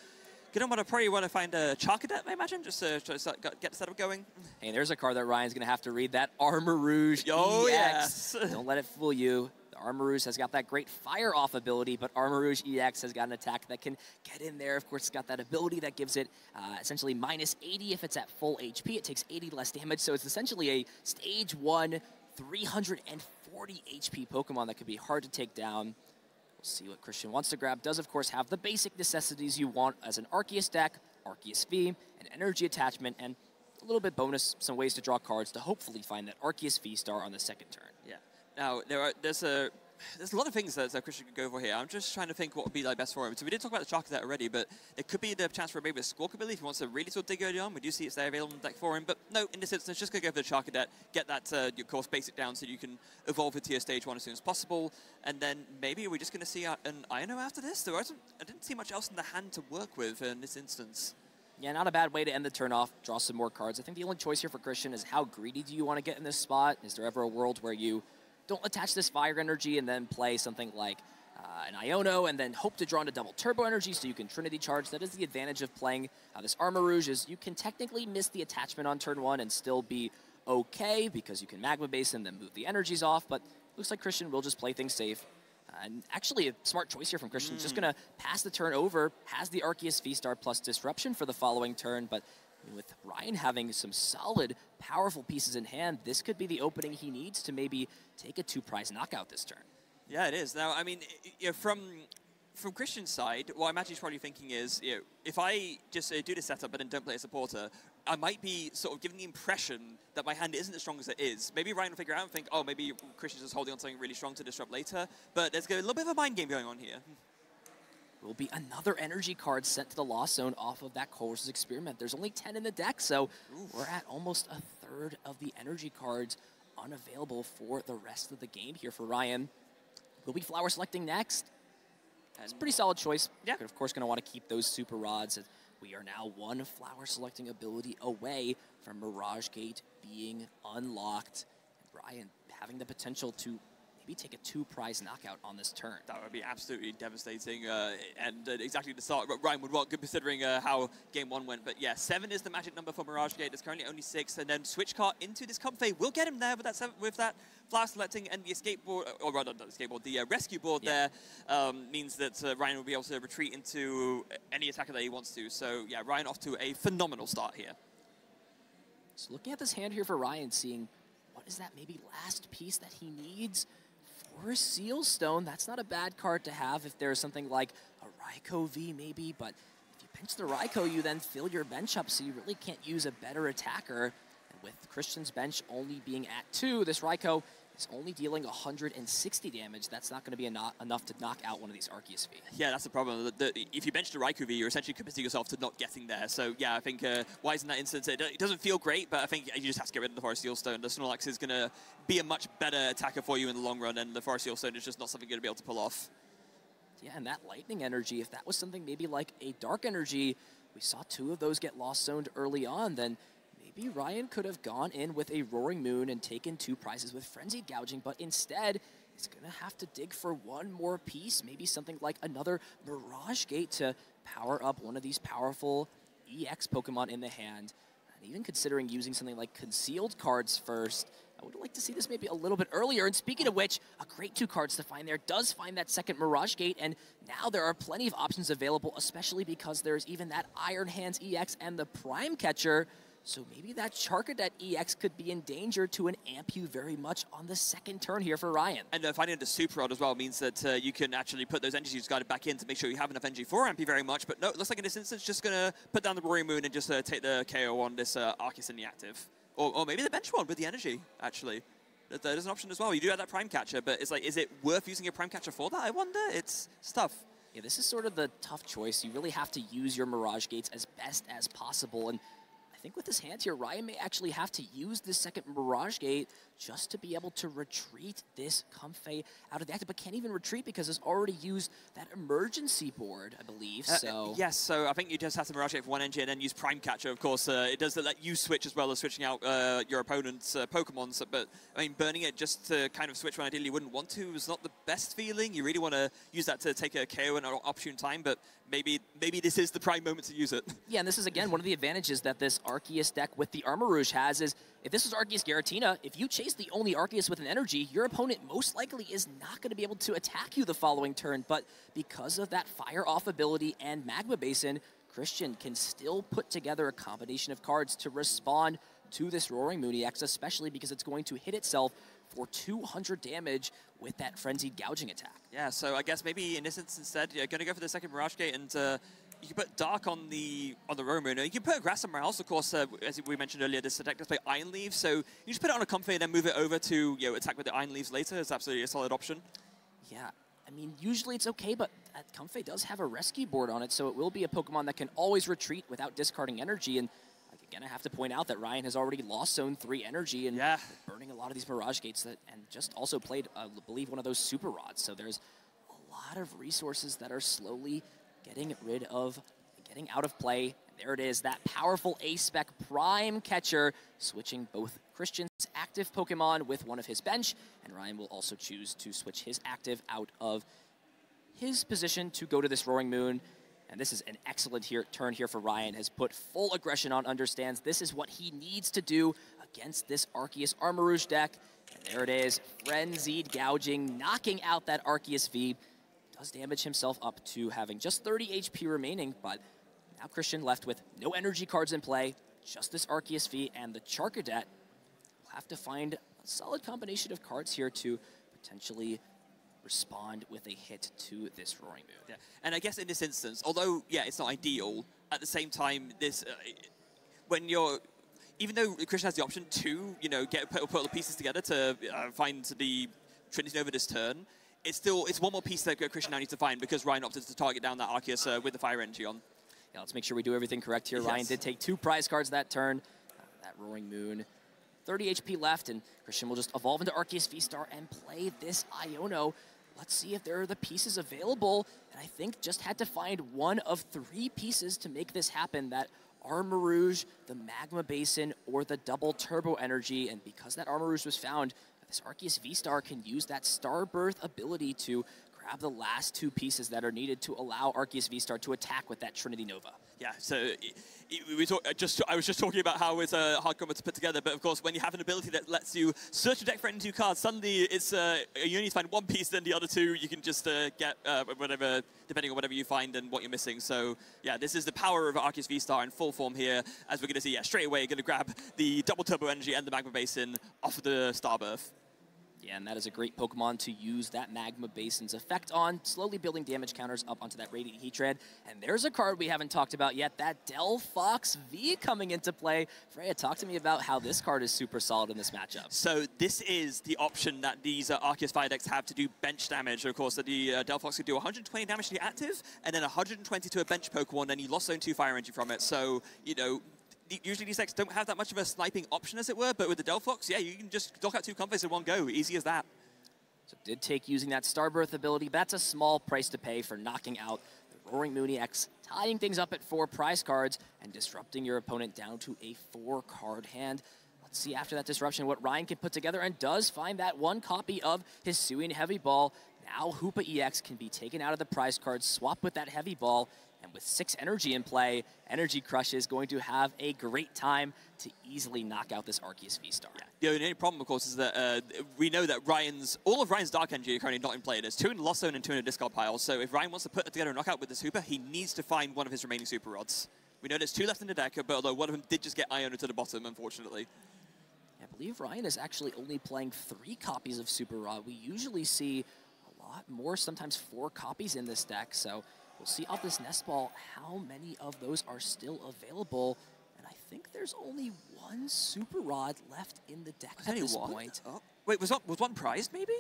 Gonna want to probably want to find a Charcadet, I imagine, just to, to start, get the setup going. Hey, there's a card that Ryan's gonna have to read. That Armarouge oh, EX. yes. Don't let it fool you. Armarouge has got that great fire off ability, but Armarouge EX has got an attack that can get in there. Of course, it's got that ability that gives it uh, essentially minus 80 if it's at full HP. It takes 80 less damage, so it's essentially a stage one 340 HP Pokemon that could be hard to take down. We'll see what Christian wants to grab. Does, of course, have the basic necessities you want as an Arceus deck, Arceus V, an energy attachment, and a little bit bonus, some ways to draw cards to hopefully find that Arceus V-Star on the second turn. Yeah. Now, there are, there's a there's a lot of things that, that Christian could go for here. I'm just trying to think what would be like best for him. So we did talk about the Charcadet already, but it could be the chance for maybe a Squawkabilly if he wants to really sort of dig early on. We do see it's there available on the deck for him. But no, in this instance, just going to go for the Charcadet, get that, uh, of course, basic down so you can evolve into your stage one as soon as possible. And then maybe we're just going to see an Iono after this. There wasn't, I didn't see much else in the hand to work with in this instance. Yeah, not a bad way to end the turn off, draw some more cards. I think the only choice here for Christian is how greedy do you want to get in this spot? Is there ever a world where you don't attach this fire energy and then play something like uh, an Iono and then hope to draw into double turbo energy so you can Trinity charge. That is the advantage of playing uh, this Armarouge is you can technically miss the attachment on turn one and still be okay because you can Magma Basin then move the energies off, but looks like Christian will just play things safe. Uh, and actually a smart choice here from Christian. Mm. Just going to pass the turn over, has the Arceus V-Star plus Disruption for the following turn, but with Ryan having some solid, powerful pieces in hand, this could be the opening he needs to maybe take a two-prize knockout this turn. Yeah, it is. Now, I mean, from from Christian's side, what I'm actually probably thinking is, you know, if I just uh, do the setup but then don't play a supporter, I might be sort of giving the impression that my hand isn't as strong as it is. Maybe Ryan will figure out and think, oh, maybe Christian's just holding on something really strong to disrupt later. But there's a little bit of a mind game going on here will be another energy card sent to the Lost Zone off of that Colress's experiment. There's only 10 in the deck, so Oof. we're at almost a third of the energy cards unavailable for the rest of the game here for Ryan. Will be flower selecting next. It's a pretty solid choice. Yeah. But of course, going to want to keep those super rods. We are now one flower selecting ability away from Mirage Gate being unlocked. Ryan having the potential to maybe take a two-prize knockout on this turn. That would be absolutely devastating, uh, and uh, exactly the start Ryan would want, considering uh, how game one went. But yeah, seven is the magic number for Mirage Gate. There's currently only six, and then switch cart into this Comfey will get him there with that seven, with that flower selecting and the escape board, or rather not the skateboard, the uh, rescue board yeah. there um, means that uh, Ryan will be able to retreat into any attacker that he wants to. So yeah, Ryan off to a phenomenal start here. So looking at this hand here for Ryan, seeing what is that maybe last piece that he needs Forest Seal Stone. That's not a bad card to have if there's something like a Raikou V maybe, but if you bench the Raikou, you then fill your bench up, so you really can't use a better attacker. And with Christian's bench only being at two, this Raikou is only dealing 160 damage. That's not going to be enough to knock out one of these Arceus V. Yeah, that's the problem. The, the, if you bench the Raikou V, you're essentially committing yourself to not getting there. So yeah, I think uh, Wise in that instance, it, it, doesn't feel great, but I think you just have to get rid of the Forest Seal Stone. The Snorlax is going to be a much better attacker for you in the long run, and the Forest Seal Stone is just not something you're going to be able to pull off. Yeah, and that Lightning Energy, if that was something maybe like a Dark Energy, we saw two of those get Lost Zoned early on, then maybe Ryan could have gone in with a Roaring Moon and taken two prizes with Frenzied Gouging, but instead, he's going to have to dig for one more piece, maybe something like another Mirage Gate to power up one of these powerful EX Pokemon in the hand. And even considering using something like Concealed cards first, I would like to see this maybe a little bit earlier. And speaking of which, a great two cards to find there does find that second Mirage Gate, and now there are plenty of options available, especially because there's even that Iron Hands EX and the Prime Catcher. So maybe that Charcadet EX could be in danger to an amp you very much on the second turn here for Ryan. And uh, finding the Super Rod as well means that uh, you can actually put those energies guided back in to make sure you have enough energy for amp you very much. But no, it looks like in this instance, just going to put down the Roaring Moon and just uh, take the KO on this uh, Arceus in the active. Or, or, maybe the bench one with the energy, actually. There's an option as well. You do have that Prime Catcher, but it's like, is it worth using a Prime Catcher for that? I wonder. It's, it's tough. Yeah, this is sort of the tough choice. You really have to use your Mirage Gates as best as possible. And I think with his hand here, Ryan may actually have to use this second Mirage Gate just to be able to retreat this Comfey out of the active, but can't even retreat because it's already used that emergency board, I believe. Uh, so yes, so I think you just have to Mirage Gate for one engine and then use Prime Catcher. Of course, uh, it does let you switch as well as switching out uh, your opponent's uh, Pokemon. So, but I mean, burning it just to kind of switch when ideally you wouldn't want to is not the best feeling. You really want to use that to take a KO in an opportune time, but maybe maybe this is the prime moment to use it. Yeah, and this is again one of the advantages that this Arceus deck with the Armarouge has is if this is Arceus Giratina, if you chase the only Arceus with an energy, your opponent most likely is not going to be able to attack you the following turn. But because of that Fire Off ability and Magma Basin, Christian can still put together a combination of cards to respond to this Roaring EX, especially because it's going to hit itself for 200 damage with that Frenzied Gouging attack. Yeah, so I guess maybe in this instance instead, you're going to go for the second Mirage Gate and uh, you can put Dark on the on the Moon. You can put Grass somewhere else, of course, uh, as we mentioned earlier, this deck does play Iron Leaves, so you just put it on a Comfey and then move it over to you know, attack with the Iron Leaves later. It's absolutely a solid option. Yeah, I mean, usually it's okay, but Comfey does have a rescue board on it, so it will be a Pokemon that can always retreat without discarding energy, and again, I have to point out that Ryan has already lost Zone 3 energy and yeah. burning a lot of these Mirage Gates that, and just also played, I believe, one of those Super Rods, so there's a lot of resources that are slowly getting rid of, getting out of play. And there it is, that powerful ACE SPEC Prime Catcher, switching both Christian's active Pokemon with one of his bench, and Ryan will also choose to switch his active out of his position to go to this Roaring Moon. And this is an excellent here, turn here for Ryan. Has put full aggression on, understands this is what he needs to do against this Arceus Armarouge deck. And there it is, Frenzied Gouging, knocking out that Arceus V does damage himself up to having just 30 HP remaining, but now Christian left with no energy cards in play, just this Arceus V and the Charcadet. Will have to find a solid combination of cards here to potentially respond with a hit to this Roaring Moon. Yeah. And I guess in this instance, although, yeah, it's not ideal, at the same time, this, uh, when you're, even though Christian has the option to, you know, get put, put all the pieces together to uh, find the Trinity Nova this turn, it's still it's one more piece that Christian now needs to find because Ryan opted to target down that Arceus uh, with the Fire Energy on. Yeah, let's make sure we do everything correct here. Yes. Ryan did take two prize cards that turn. Uh, that Roaring Moon. 30 HP left, and Christian will just evolve into Arceus V-Star and play this Iono. Let's see if there are the pieces available. And I think just had to find one of three pieces to make this happen. That Armarouge, the Magma Basin, or the Double Turbo Energy. And because that Armarouge was found, this Arceus V-Star can use that Star Birth ability to grab the last two pieces that are needed to allow Arceus V-Star to attack with that Trinity Nova. Yeah, so it, it, we talk, just I was just talking about how it's a hard combo to put together, but of course when you have an ability that lets you search your deck for any two cards, suddenly it's uh, you only find one piece, then the other two you can just uh, get uh, whatever, depending on whatever you find and what you're missing. So yeah, this is the power of Arceus V-Star in full form here, as we're going to see, yeah, straight away going to grab the double turbo energy and the magma basin off of the Starbirth. Yeah, and that is a great Pokemon to use that Magma Basin's effect on, slowly building damage counters up onto that Radiant Heatran. And there's a card we haven't talked about yet, that Delphox V coming into play. Freya, talk to me about how this card is super solid in this matchup. So this is the option that these uh, Arceus Fire decks have to do bench damage. Of course, that the uh, Delphox could do 120 damage to the active, and then 120 to a bench Pokemon, and you lost zone 2 Fire Energy from it. So, you know, usually these decks don't have that much of a sniping option, as it were, but with the Delphox, yeah, you can just knock out two Comfeys in one go. Easy as that. So did take using that Starbirth ability, but that's a small price to pay for knocking out the Roaring Moon EX, tying things up at four prize cards, and disrupting your opponent down to a four-card hand. Let's see after that disruption what Ryan can put together, and does find that one copy of his Hisuian Heavy Ball. Now Hoopa EX can be taken out of the prize cards, swap with that Heavy Ball, and with six energy in play, Energy Crush is going to have a great time to easily knock out this Arceus V-Star. Yeah. The only problem, of course, is that uh, we know that Ryan's, all of Ryan's Dark Energy are currently not in play. There's two in the Lost Zone and two in the discard pile. So if Ryan wants to put together a knockout with this Super, he needs to find one of his remaining Super Rods. We know there's two left in the deck, but although one of them did just get Iona to the bottom, unfortunately. I believe Ryan is actually only playing three copies of Super Rod. We usually see a lot more, sometimes four copies in this deck. So We'll see off this nest ball how many of those are still available. And I think there's only one Super Rod left in the deck at this one? point. Oh. Wait, was, was one prized maybe?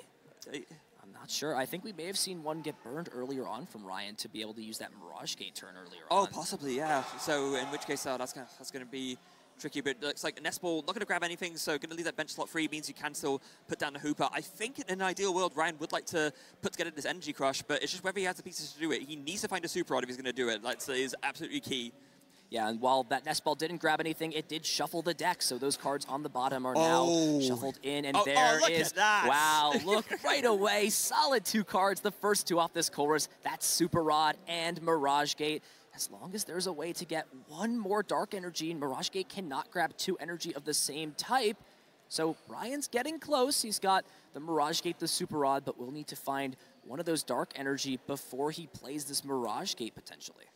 I'm not sure. I think we may have seen one get burned earlier on from Ryan to be able to use that Mirage Gate turn earlier oh, on. Oh, possibly, yeah. So in which case, uh, that's gonna, that's going to be tricky, but it looks like Nest Ball not going to grab anything, so going to leave that bench slot free means you can still put down the Hoopa. I think in an ideal world, Ryan would like to put together this Energy Crush, but it's just whether he has the pieces to do it. He needs to find a Super Rod if he's going to do it. That is absolutely key. Yeah, and while that nest ball didn't grab anything, it did shuffle the deck, so those cards on the bottom are oh. now shuffled in, and oh, oh there oh, is wow, look right away, solid two cards, the first two off this chorus, that's Super Rod and Mirage Gate as long as there's a way to get one more Dark Energy, Mirage Gate cannot grab two energy of the same type. So Ryan's getting close. He's got the Mirage Gate, the Super Rod, but we'll need to find one of those Dark Energy before he plays this Mirage Gate potentially.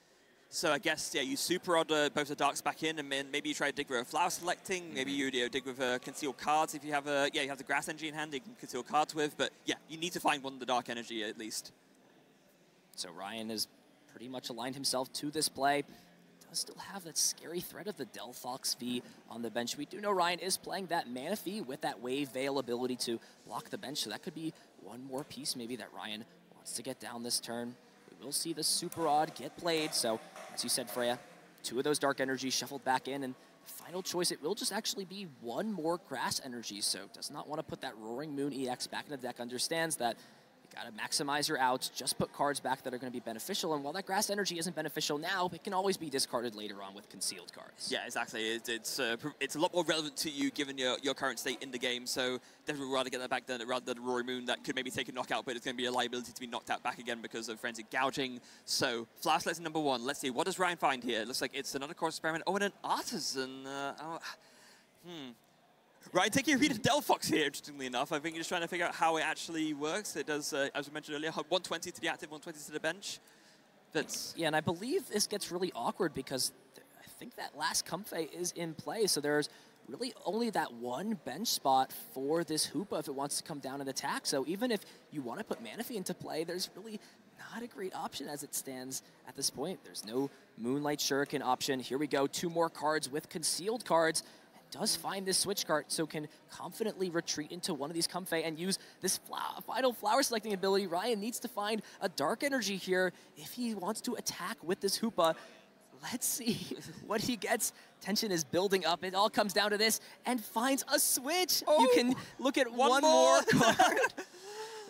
So I guess, yeah, you super rod uh, both the darks back in, and then maybe you try to dig with a flower selecting. Maybe you, you know, dig with uh, concealed cards if you have a, yeah, you have the grass energy in hand, you can conceal cards with. But yeah, you need to find one of the dark energy at least. So Ryan is pretty much aligned himself to this play. Does still have that scary threat of the Delphox V on the bench. We do know Ryan is playing that Mana Manaphy with that Wave Veil ability to block the bench, so that could be one more piece maybe that Ryan wants to get down this turn. We will see the Super Rod get played, so as you said, Freya, two of those Dark Energies shuffled back in, and final choice, it will just actually be one more Grass Energy, so does not want to put that Roaring Moon EX back in the deck, understands that Got to maximize your outs, just put cards back that are going to be beneficial, and while that grass energy isn't beneficial now, it can always be discarded later on with concealed cards. Yeah, exactly. It, it's uh, it's a lot more relevant to you given your, your current state in the game, so definitely rather get that back than, rather than Roaring Moon that could maybe take a knockout, but it's going to be a liability to be knocked out back again because of frenzied gouging. So, Flash lesson number one. Let's see, what does Ryan find here? It looks like it's another Colress experiment. Oh, and an artisan. Uh, oh, hmm. Right, taking a read of Delphox here, interestingly enough. I think you're just trying to figure out how it actually works. It does, uh, as we mentioned earlier, 120 to the active, 120 to the bench. That's yeah, and I believe this gets really awkward because I think that last Comfey is in play, so there's really only that one bench spot for this Hoopa if it wants to come down and attack. So even if you want to put Manaphy into play, there's really not a great option as it stands at this point. There's no Moonlight Shuriken option. Here we go, two more cards with concealed cards does find this switch card, so can confidently retreat into one of these Comfey and use this final flower selecting ability. Ryan needs to find a Dark Energy here if he wants to attack with this Hoopa. Let's see what he gets. Tension is building up. It all comes down to this and finds a switch. Oh, you can look at one, one more. card.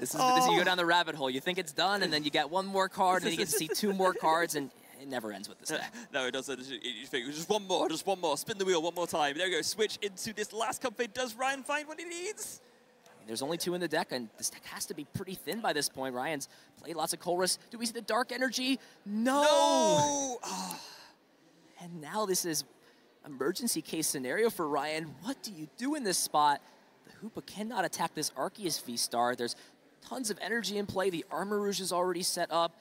This is, oh. this, you go oh. down the rabbit hole. You think it's done, and then you get one more card, and you get to see two more cards, and it never ends with this deck. no, it doesn't. You think just one more, just one more. Spin the wheel one more time. There we go. Switch into this last Comfey. Does Ryan find what he needs? there's only two in the deck, and this deck has to be pretty thin by this point. Ryan's played lots of Colress. Do we see the Dark Energy? No! No! Oh. And now this is emergency case scenario for Ryan. What do you do in this spot? The Hoopa cannot attack this Arceus V-Star. There's tons of energy in play. The Armarouge is already set up.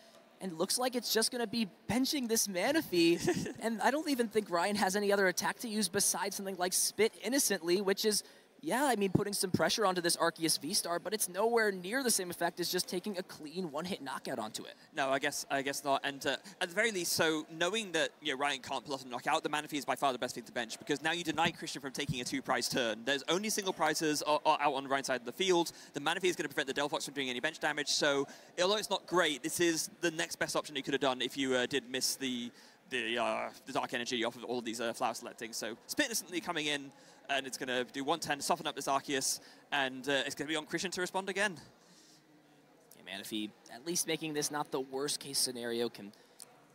And looks like it's just going to be benching this Manaphy. and I don't even think Ryan has any other attack to use besides something like Spit Innocently, which is yeah, I mean, putting some pressure onto this Arceus V-Star, but it's nowhere near the same effect as just taking a clean one-hit knockout onto it. No, I guess I guess not. And uh, at the very least, so knowing that you know, Ryan can't pull off a knockout, the Manaphy is by far the best thing to bench because now you deny Christian from taking a two-prize turn. There's only single prizes out on the right side of the field. The Manaphy is going to prevent the Delphox from doing any bench damage, so although it's not great, this is the next best option you could have done if you uh, did miss the the, uh, the Dark Energy off of all of these uh, flower selecting. So Spit Innocently coming in, and it's going to do 110, soften up this Arceus, and uh, it's going to be on Christian to respond again. Yeah, man, if he at least making this not the worst case scenario, can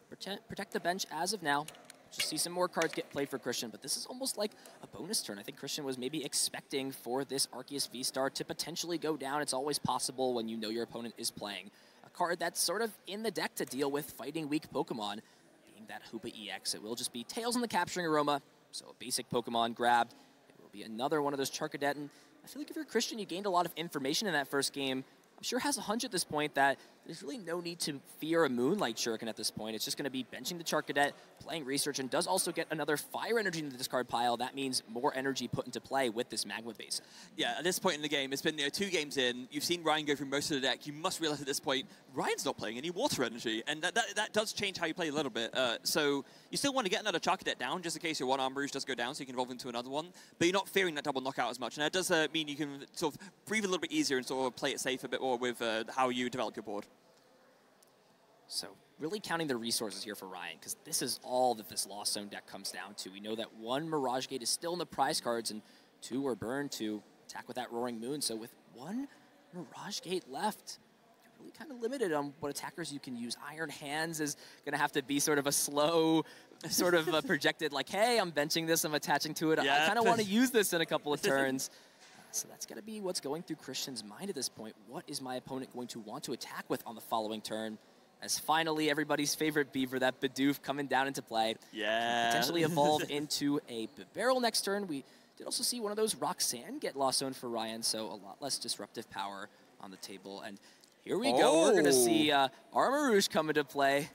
protect, protect the bench as of now. Just see some more cards get played for Christian, but this is almost like a bonus turn. I think Christian was maybe expecting for this Arceus V-Star to potentially go down. It's always possible when you know your opponent is playing. A card that's sort of in the deck to deal with fighting weak Pokemon, being that Hoopa EX. It will just be Tails in the Capturing Aroma, so a basic Pokemon grabbed, be another one of those Charcadet. And I feel like if you're a Christian, you gained a lot of information in that first game. I'm sure has a hunch at this point that there's really no need to fear a Moonlight Shuriken at this point. It's just going to be benching the Charcadet, playing Research, and does also get another Fire Energy in the discard pile. That means more energy put into play with this Magma Basin. Yeah, at this point in the game, it's been you know, two games in. You've seen Ryan go through most of the deck. You must realize at this point, Ryan's not playing any Water Energy, and that, that, that does change how you play a little bit. Uh, so you still want to get another Charcadet down, just in case your one Armarouge does go down, so you can evolve into another one. But you're not fearing that double knockout as much, and that does uh, mean you can sort of breathe a little bit easier and sort of play it safe a bit more with uh, how you develop your board. So really counting the resources here for Ryan, because this is all that this Lost Zone deck comes down to. We know that one Mirage Gate is still in the prize cards, and two are burned to attack with that Roaring Moon. So with one Mirage Gate left, you're really kind of limited on what attackers you can use. Iron Hands is going to have to be sort of a slow, sort of a projected, like, hey, I'm benching this, I'm attaching to it. Yeah. I kind of want to use this in a couple of turns. So that's going to be what's going through Christian's mind at this point. What is my opponent going to want to attack with on the following turn? As finally everybody's favorite beaver, that Bidoof, coming down into play. Yeah. Potentially evolve into a barrel next turn. We did also see one of those Roxanne get lost zone for Ryan, so a lot less disruptive power on the table. And here we oh. go. We're going to see uh, Armarouge come into play.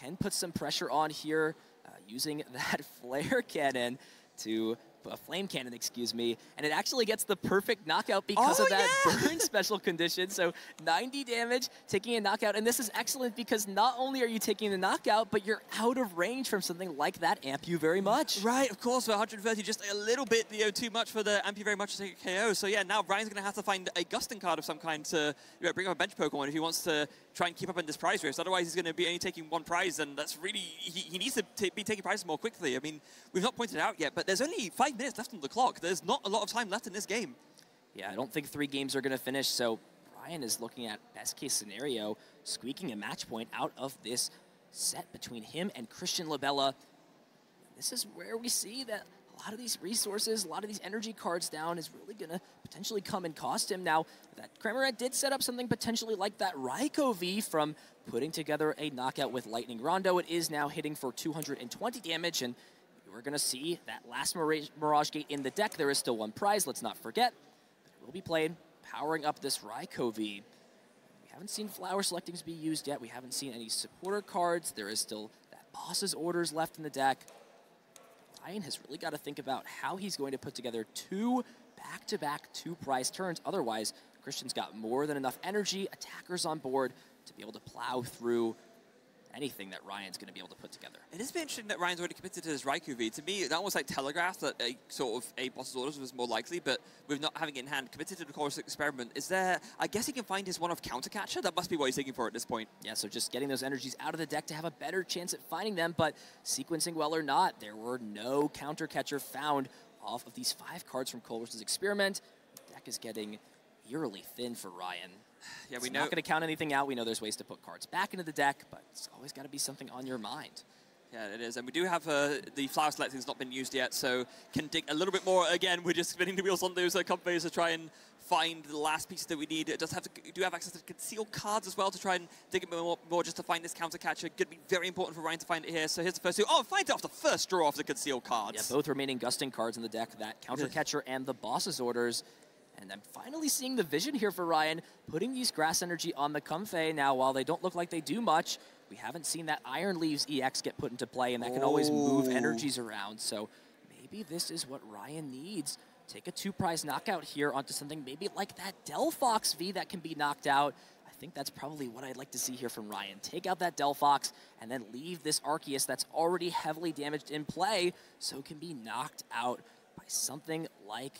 Can put some pressure on here uh, using that flare cannon to a flame cannon, excuse me, and it actually gets the perfect knockout because oh, of that yeah. burn special condition. So 90 damage, taking a knockout, and this is excellent because not only are you taking the knockout, but you're out of range from something like that amp you very much. Right, of course, for 130, just a little bit you know, too much for the amp you very much to take a KO. So yeah, now Brian's going to have to find a Gusting card of some kind to you know, bring up a bench Pokemon if he wants to try and keep up in this prize race. Otherwise, he's going to be only taking one prize, and that's really, he, he needs to be taking prizes more quickly. I mean, we've not pointed out yet, but there's only five minutes left on the clock. There's not a lot of time left in this game. Yeah, I don't think three games are going to finish, so Brian is looking at best case scenario, squeaking a match point out of this set between him and Christian LaBella. This is where we see that a lot of these resources, a lot of these energy cards down is really going to potentially come and cost him. Now, that Cramorant did set up something potentially like that Raikou V from putting together a knockout with Lightning Rondo. It is now hitting for 220 damage, and we're going to see that last Mirage Gate in the deck. There is still one prize, let's not forget. It will be played, powering up this Raikou. We haven't seen Flower Selectings be used yet. We haven't seen any supporter cards. There is still that Boss's Orders left in the deck. Ryan has really got to think about how he's going to put together two back-to-back two-prize turns. Otherwise, Christian's got more than enough energy, attackers on board, to be able to plow through anything that Ryan's going to be able to put together. It is interesting that Ryan's already committed to his Raikou V. To me, that almost like telegraphed that a sort of a boss's orders was more likely, but with not having it in hand, committed to the Colress experiment. Is there, I guess he can find his one of countercatcher? That must be what he's taking for at this point. Yeah, so just getting those energies out of the deck to have a better chance at finding them, but sequencing well or not, there were no counter catcher found off of these five cards from Colress's experiment. The deck is getting eerily thin for Ryan. Yeah, we it's know. not going to count anything out. We know there's ways to put cards back into the deck, but it's always got to be something on your mind. Yeah, it is. And we do have uh, the flower selecting has not been used yet, so can dig a little bit more. Again, we're just spinning the wheels on those uh, Comfeys to try and find the last pieces that we need. It does have to do have access to concealed cards as well to try and dig it more, more just to find this counter catcher. Going to be very important for Ryan to find it here. So here's the first two. Oh, finds it off the first draw of the concealed cards. Yeah, both remaining gusting cards in the deck, that counter catcher and the boss's orders. And I'm finally seeing the vision here for Ryan, putting these grass energy on the Comfey. Now, while they don't look like they do much, we haven't seen that Iron Leaves EX get put into play, and that can always move Oh. energies around. So maybe this is what Ryan needs. Take a two-prize knockout here onto something maybe like that Delphox V that can be knocked out. I think that's probably what I'd like to see here from Ryan. Take out that Delphox and then leave this Arceus that's already heavily damaged in play so it can be knocked out by something like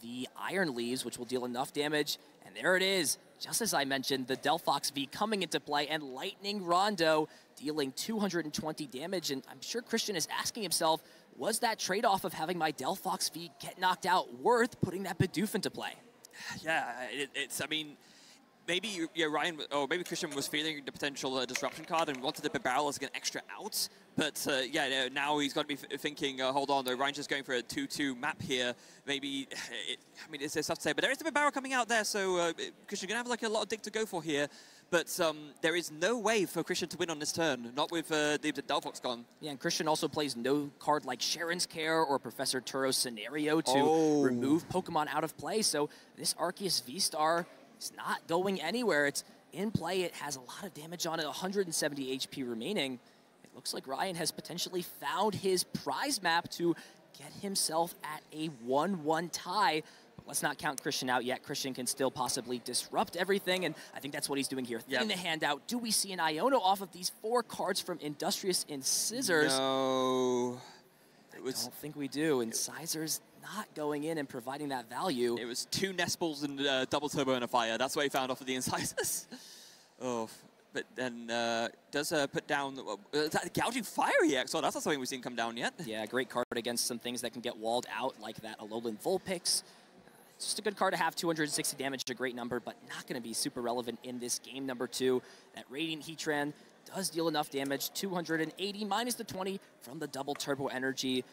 the Iron Leaves, which will deal enough damage. And there it is. Just as I mentioned, the Delphox V coming into play and Lightning Rondo dealing 220 damage. And I'm sure Christian is asking himself, was that trade-off of having my Delphox V get knocked out worth putting that Bidoof into play? Yeah, it, it's, I mean, maybe you- yeah, Ryan, or maybe Christian was feeling the potential uh, disruption card and wanted the barrel as an extra out. But uh, yeah, no, now he's got to be f- thinking, uh, hold on, though, Ryan's just going for a 2-2 map here. Maybe, it, I mean, it's, tough to say, but there is the barrel coming out there, so uh, Christian going to have like a lot of dig to go for here. But um, there is no way for Christian to win on this turn, not with uh, the, the Delphox gone. Yeah, and Christian also plays no card like Cheren's Care or Professor Turo's Scenario to Oh. remove Pokemon out of play. So this Arceus V-Star is not going anywhere. It's in play. It has a lot of damage on it, 170 HP remaining. Looks like Ryan has potentially found his prize map to get himself at a 1-1 tie. But let's not count Christian out yet. Christian can still possibly disrupt everything, and I think that's what he's doing here. Yep. Thinning the hand out. Do we see an Iono off of these four cards from Industrious and Scissors? No. It was, don't think we do. And Sizer's not going in and providing that value. It was two nest balls and uh, double turbo and a fire. That's what he found off of the incisors. oh, but then uh, does uh, put down uh, gouging fire EX. Oh, that's not something we've seen come down yet. Yeah, great card against some things that can get walled out, like that Alolan Vulpix. Just a good card to have, 260 damage, a great number, but not going to be super relevant in this game number two. That Radiant Heatran does deal enough damage, 280 minus the 20 from the double turbo energy.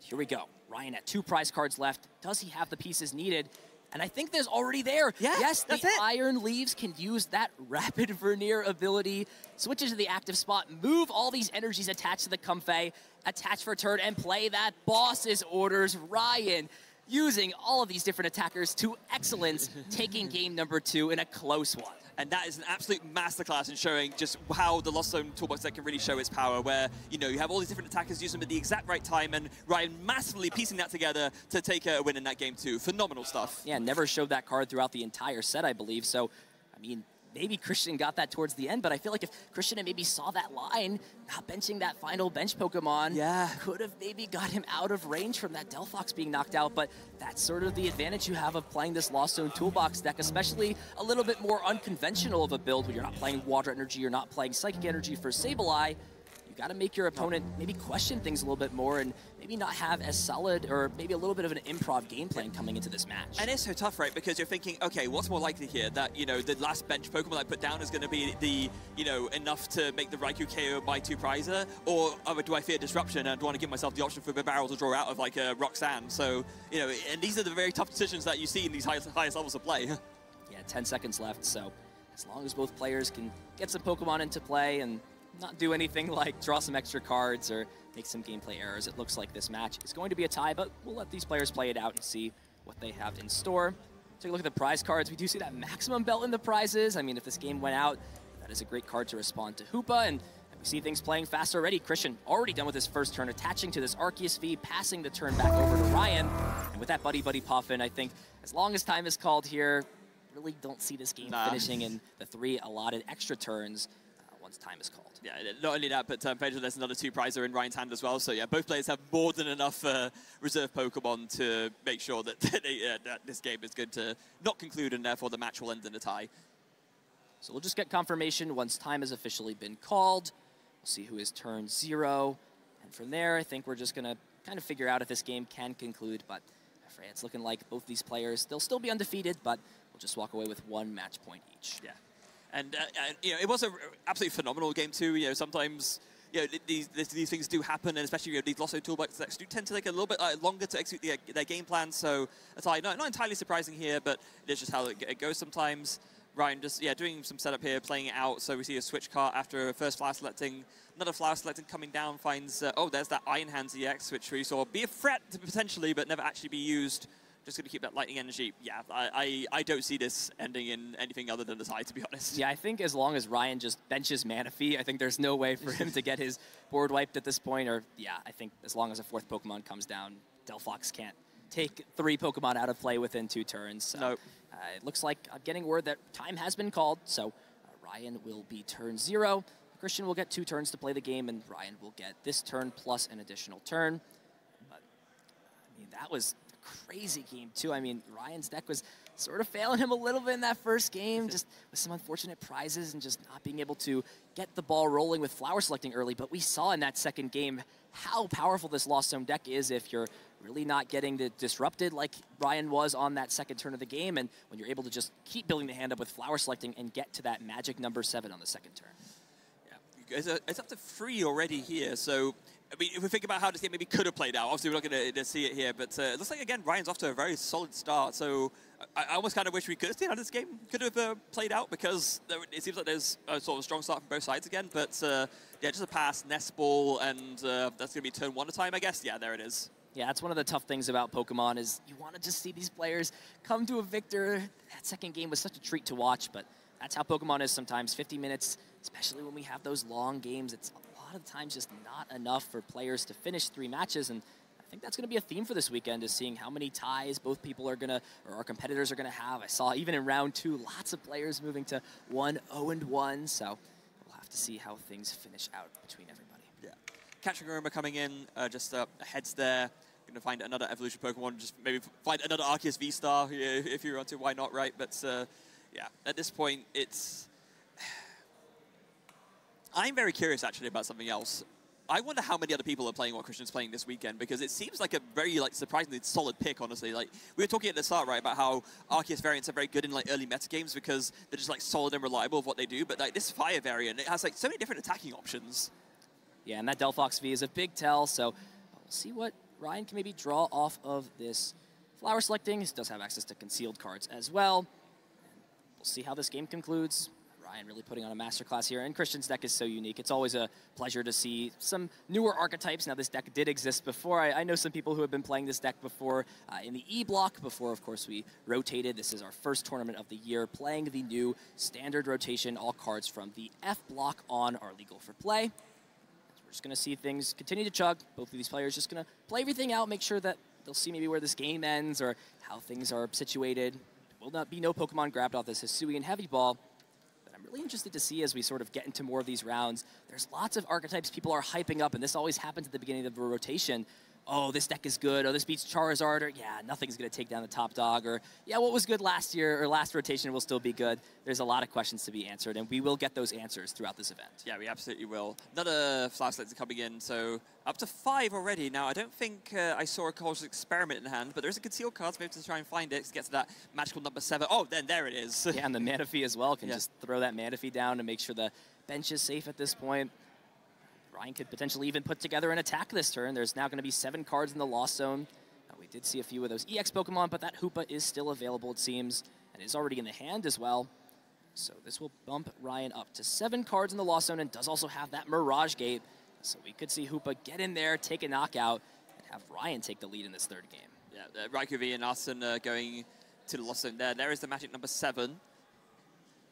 Here we go. Ryan at two prize cards left. Does he have the pieces needed? And I think there's already there. Yeah, yes, the it. Iron Leaves can use that Rapid Vernier ability, switches to the active spot, move all these energies attached to the Comfey, attach for turn, and play that boss's orders. Ryan using all of these different attackers to excellence, taking game number two in a close one. And that is an absolute masterclass in showing just how the Lost Zone toolbox deck can really show its power, where, you know, you have all these different attackers use them at the exact right time, and Ryan massively piecing that together to take a win in that game too. Phenomenal stuff. Yeah, never showed that card throughout the entire set, I believe. So, I mean, maybe Christian got that towards the end, but I feel like if Christian had maybe saw that line, not benching that final bench Pokemon, Yeah. could have maybe got him out of range from that Delphox being knocked out. But that's sort of the advantage you have of playing this Lost Zone Toolbox deck, especially a little bit more unconventional of a build where you're not playing Water Energy, you're not playing Psychic Energy for Sableye. You got to make your opponent maybe question things a little bit more and maybe not have as solid or maybe a little bit of an improv game plan coming into this match. And it's so tough, right? Because you're thinking, okay, what's more likely here? That, you know, the last bench Pokemon I put down is going to be the, you know, enough to make the Raikou KO by two prizer? Or uh, do I fear disruption and want to give myself the option for the barrel to draw out of like a Roxanne? So, you know, and these are the very tough decisions that you see in these highest, highest levels of play. Yeah, 10 seconds left, so as long as both players can get some Pokemon into play and not do anything like draw some extra cards or make some gameplay errors, it looks like this match is going to be a tie, but we'll let these players play it out and see what they have in store. Take a look at the prize cards. We do see that maximum belt in the prizes. I mean, if this game went out, that is a great card to respond to Hoopa, and we see things playing fast already. Christian already done with his first turn, attaching to this Arceus V, passing the turn back over to Ryan. And with that Buddy Buddy Poffin, I think as long as time is called here, really don't see this game Nah. finishing in the three allotted extra turns once time is called. Yeah, not only that, but um, Pedro, there's another two prizer in Ryan's hand as well. So yeah, both players have more than enough uh, reserve Pokemon to make sure that, they, uh, that this game is good to not conclude, and therefore the match will end in a tie. So we'll just get confirmation once time has officially been called. We'll see who is turn zero. And from there, I think we're just going to kind of figure out if this game can conclude. But I'm afraid it's looking like both these players, they'll still be undefeated, but we'll just walk away with one match point each. Yeah, and, uh, and you know it was a r- absolutely phenomenal game too. You know sometimes you know, these, these, things do happen, and especially you know, these Losso toolbox decks do tend to take a little bit uh, longer to execute the, their game plan. So it's not, not entirely surprising here, but it's just how it, it goes sometimes. Ryan just, yeah, doing some setup here, playing it out. So we see a switch cart after a first flower selecting. Another flower selecting coming down finds, uh, oh, there's that Iron Hands EX, which we saw be a threat potentially, but never actually be used. Just going to keep that lightning energy. Yeah, I, I, I, don't see this ending in anything other than the tie, to be honest. Yeah, I think as long as Ryan just benches Manaphy, I think there's no way for him to get his board wiped at this point. Or, yeah, I think as long as a fourth Pokemon comes down, Delphox can't take three Pokemon out of play within two turns. So. Nope. Uh, it looks like I'm getting word that time has been called, so uh, Ryan will be turn zero. Christian will get two turns to play the game, and Ryan will get this turn plus an additional turn. But, I mean, that was crazy game, too. I mean, Ryan's deck was sort of failing him a little bit in that first game, just with some unfortunate prizes and just not being able to get the ball rolling with flower selecting early. But we saw in that second game how powerful this Lost Zone deck is if you're really not getting the disrupted like Ryan was on that second turn of the game, and when you're able to just keep building the hand up with flower selecting and get to that magic number seven on the second turn. Yeah, it's, it's up to three already here, so I mean, if we think about how this game maybe could have played out, obviously we're not going to see it here, but uh, it looks like, again, Ryan's off to a very solid start, so I, I almost kind of wish we could have seen how this game could have uh, played out, because there, it seems like there's a sort of strong start from both sides again, but uh, yeah, just a pass, nest ball, and uh, that's going to be turn one at a time, I guess. Yeah, there it is. Yeah, that's one of the tough things about Pokemon is you want to just see these players come to a victor. That second game was such a treat to watch, but that's how Pokemon is sometimes. 50 minutes, especially when we have those long games, it's lot of times just not enough for players to finish three matches. And I think that's going to be a theme for this weekend is seeing how many ties both people are going to, or our competitors are going to have. I saw even in round two, lots of players moving to 1 0 and 1. So we'll have to see how things finish out between everybody. Yeah. Catching Aroma coming in, uh, just uh, heads there. Going to find another evolution Pokemon, just maybe find another Arceus V-Star if you want to, why not, right? But uh, yeah, at this point, it's... I'm very curious, actually, about something else. I wonder how many other people are playing what Christian's playing this weekend because it seems like a very like surprisingly solid pick, honestly. Like we were talking at the start, right, about how Arceus variants are very good in like early meta games because they're just like solid and reliable of what they do. But like this Fire variant, it has like so many different attacking options. Yeah, and that Delphox V is a big tell, so we'll see what Ryan can maybe draw off of this flower selecting. He does have access to concealed cards as well. We'll see how this game concludes. Ryan really putting on a masterclass here, and Christian's deck is so unique. It's always a pleasure to see some newer archetypes. Now, this deck did exist before. I, I know some people who have been playing this deck before uh, in the E block, before, of course, we rotated. This is our first tournament of the year, playing the new standard rotation. All cards from the F block on are legal for play. We're just going to see things continue to chug. Both of these players just going to play everything out, make sure that they'll see maybe where this game ends or how things are situated. Will not be no Pokemon grabbed off this Hisuian Heavy Ball really interested to see as we sort of get into more of these rounds. There's lots of archetypes people are hyping up, and this always happens at the beginning of a rotation. Oh, this deck is good. Oh, this beats Charizard. Or, yeah, nothing's going to take down the top dog. Or, yeah, what was good last year or last rotation will still be good. There's a lot of questions to be answered, and we will get those answers throughout this event. Yeah, we absolutely will. Another flower selector coming in, so up to five already. Now, I don't think uh, I saw a Colress's Experiment in hand, but there's a concealed card, so maybe to try and find it to get to that magical number seven. Oh, then there it is. yeah, and the Manaphy as well can yeah. just throw that Manaphy down to make sure the bench is safe at this point. Ryan could potentially even put together an attack this turn. There's now going to be seven cards in the Lost Zone. Uh, we did see a few of those EX Pokemon, but that Hoopa is still available, it seems, and is already in the hand as well. So this will bump Ryan up to seven cards in the Lost Zone and does also have that Mirage Gate. So we could see Hoopa get in there, take a knockout, and have Ryan take the lead in this third game. Yeah, uh, Raikou V and Arsene uh, going to the Lost Zone there. There is the magic number seven.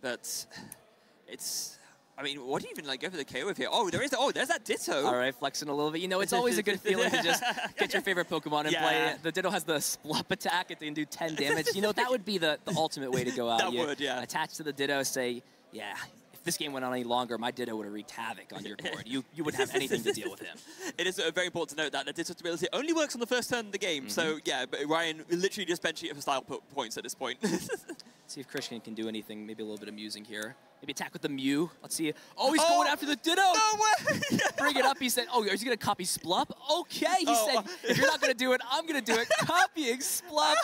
But it's I mean, what do you even like go for the KO with here? Oh, there is. Oh, there's that Ditto. All right, flexing a little bit. You know, it's always a good feeling to just get your favorite Pokemon and yeah. play it. The Ditto has the Splup attack. It can do 10 damage. You know, that would be the, the ultimate way to go out. that you would, yeah. Attach to the Ditto, say, yeah, if this game went on any longer, my Ditto would have wreaked havoc on your board. You you wouldn't have anything to deal with him. It is uh, very important to note that the Ditto ability only works on the first turn of the game. Mm -hmm. So mm-hmm. yeah, but Ryan literally just benching it for style points at this point. See if Christian can do anything, maybe a little bit amusing here. Maybe attack with the Mew. Let's see. Oh, he's Oh, going after the Ditto. No way! Bring it up. He said, "Oh, is he gonna copy Splup?" Okay, he Oh, said, "If you're not gonna do it, I'm gonna do it." Copying Splup.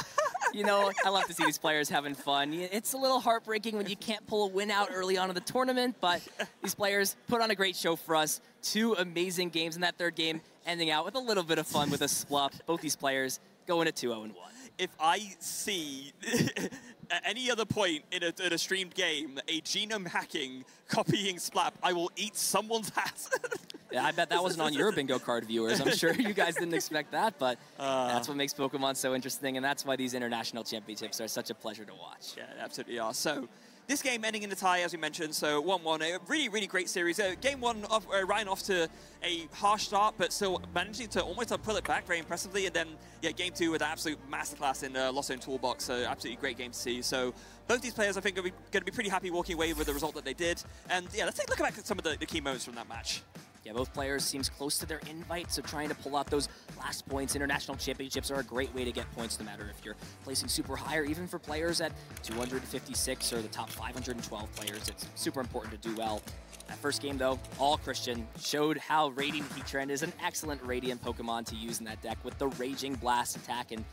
You know, I love to see these players having fun. It's a little heartbreaking when you can't pull a win out early on in the tournament, but these players put on a great show for us. Two amazing games in that third game, ending out with a little bit of fun with a Splup. Both these players going at 2-0 and 1. If I see at any other point in a, in a streamed game a genome hacking copying Splup, I will eat someone's hat. Yeah, I bet that wasn't on your bingo card viewers. I'm sure you guys didn't expect that, but uh. that's what makes Pokemon so interesting, and that's why these international championships are such a pleasure to watch. Yeah, absolutely are. So, this game ending in a tie, as we mentioned, so 1-1, a really, really great series. Uh, game one, off, uh, Ryan off to a harsh start, but still managing to almost uh, pull it back very impressively. And then, yeah, game two with an absolute masterclass in uh, Lost Zone Toolbox. So, absolutely great game to see. So, both these players, I think, are going to be pretty happy walking away with the result that they did. And, yeah, let's take a look back at some of the, the key moments from that match. Yeah, both players seems close to their invite, so trying to pull out those last points. International championships are a great way to get points, no matter if you're placing super high or even for players at 256 or the top 512 players. It's super important to do well. That first game, though, all Christian showed how Radiant Heatran is an excellent Radiant Pokemon to use in that deck with the Raging Blast attack. And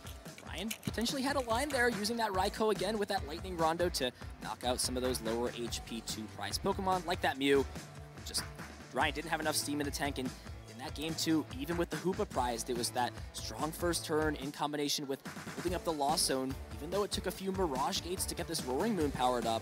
Ryan potentially had a line there using that Raikou again with that Lightning Rondo to knock out some of those lower HP 2 price Pokemon, like that Mew. Just Ryan didn't have enough steam in the tank, and in that game too, even with the Hoopa prize, it was that strong first turn in combination with building up the Lost Zone, even though it took a few Mirage Gates to get this Roaring Moon powered up.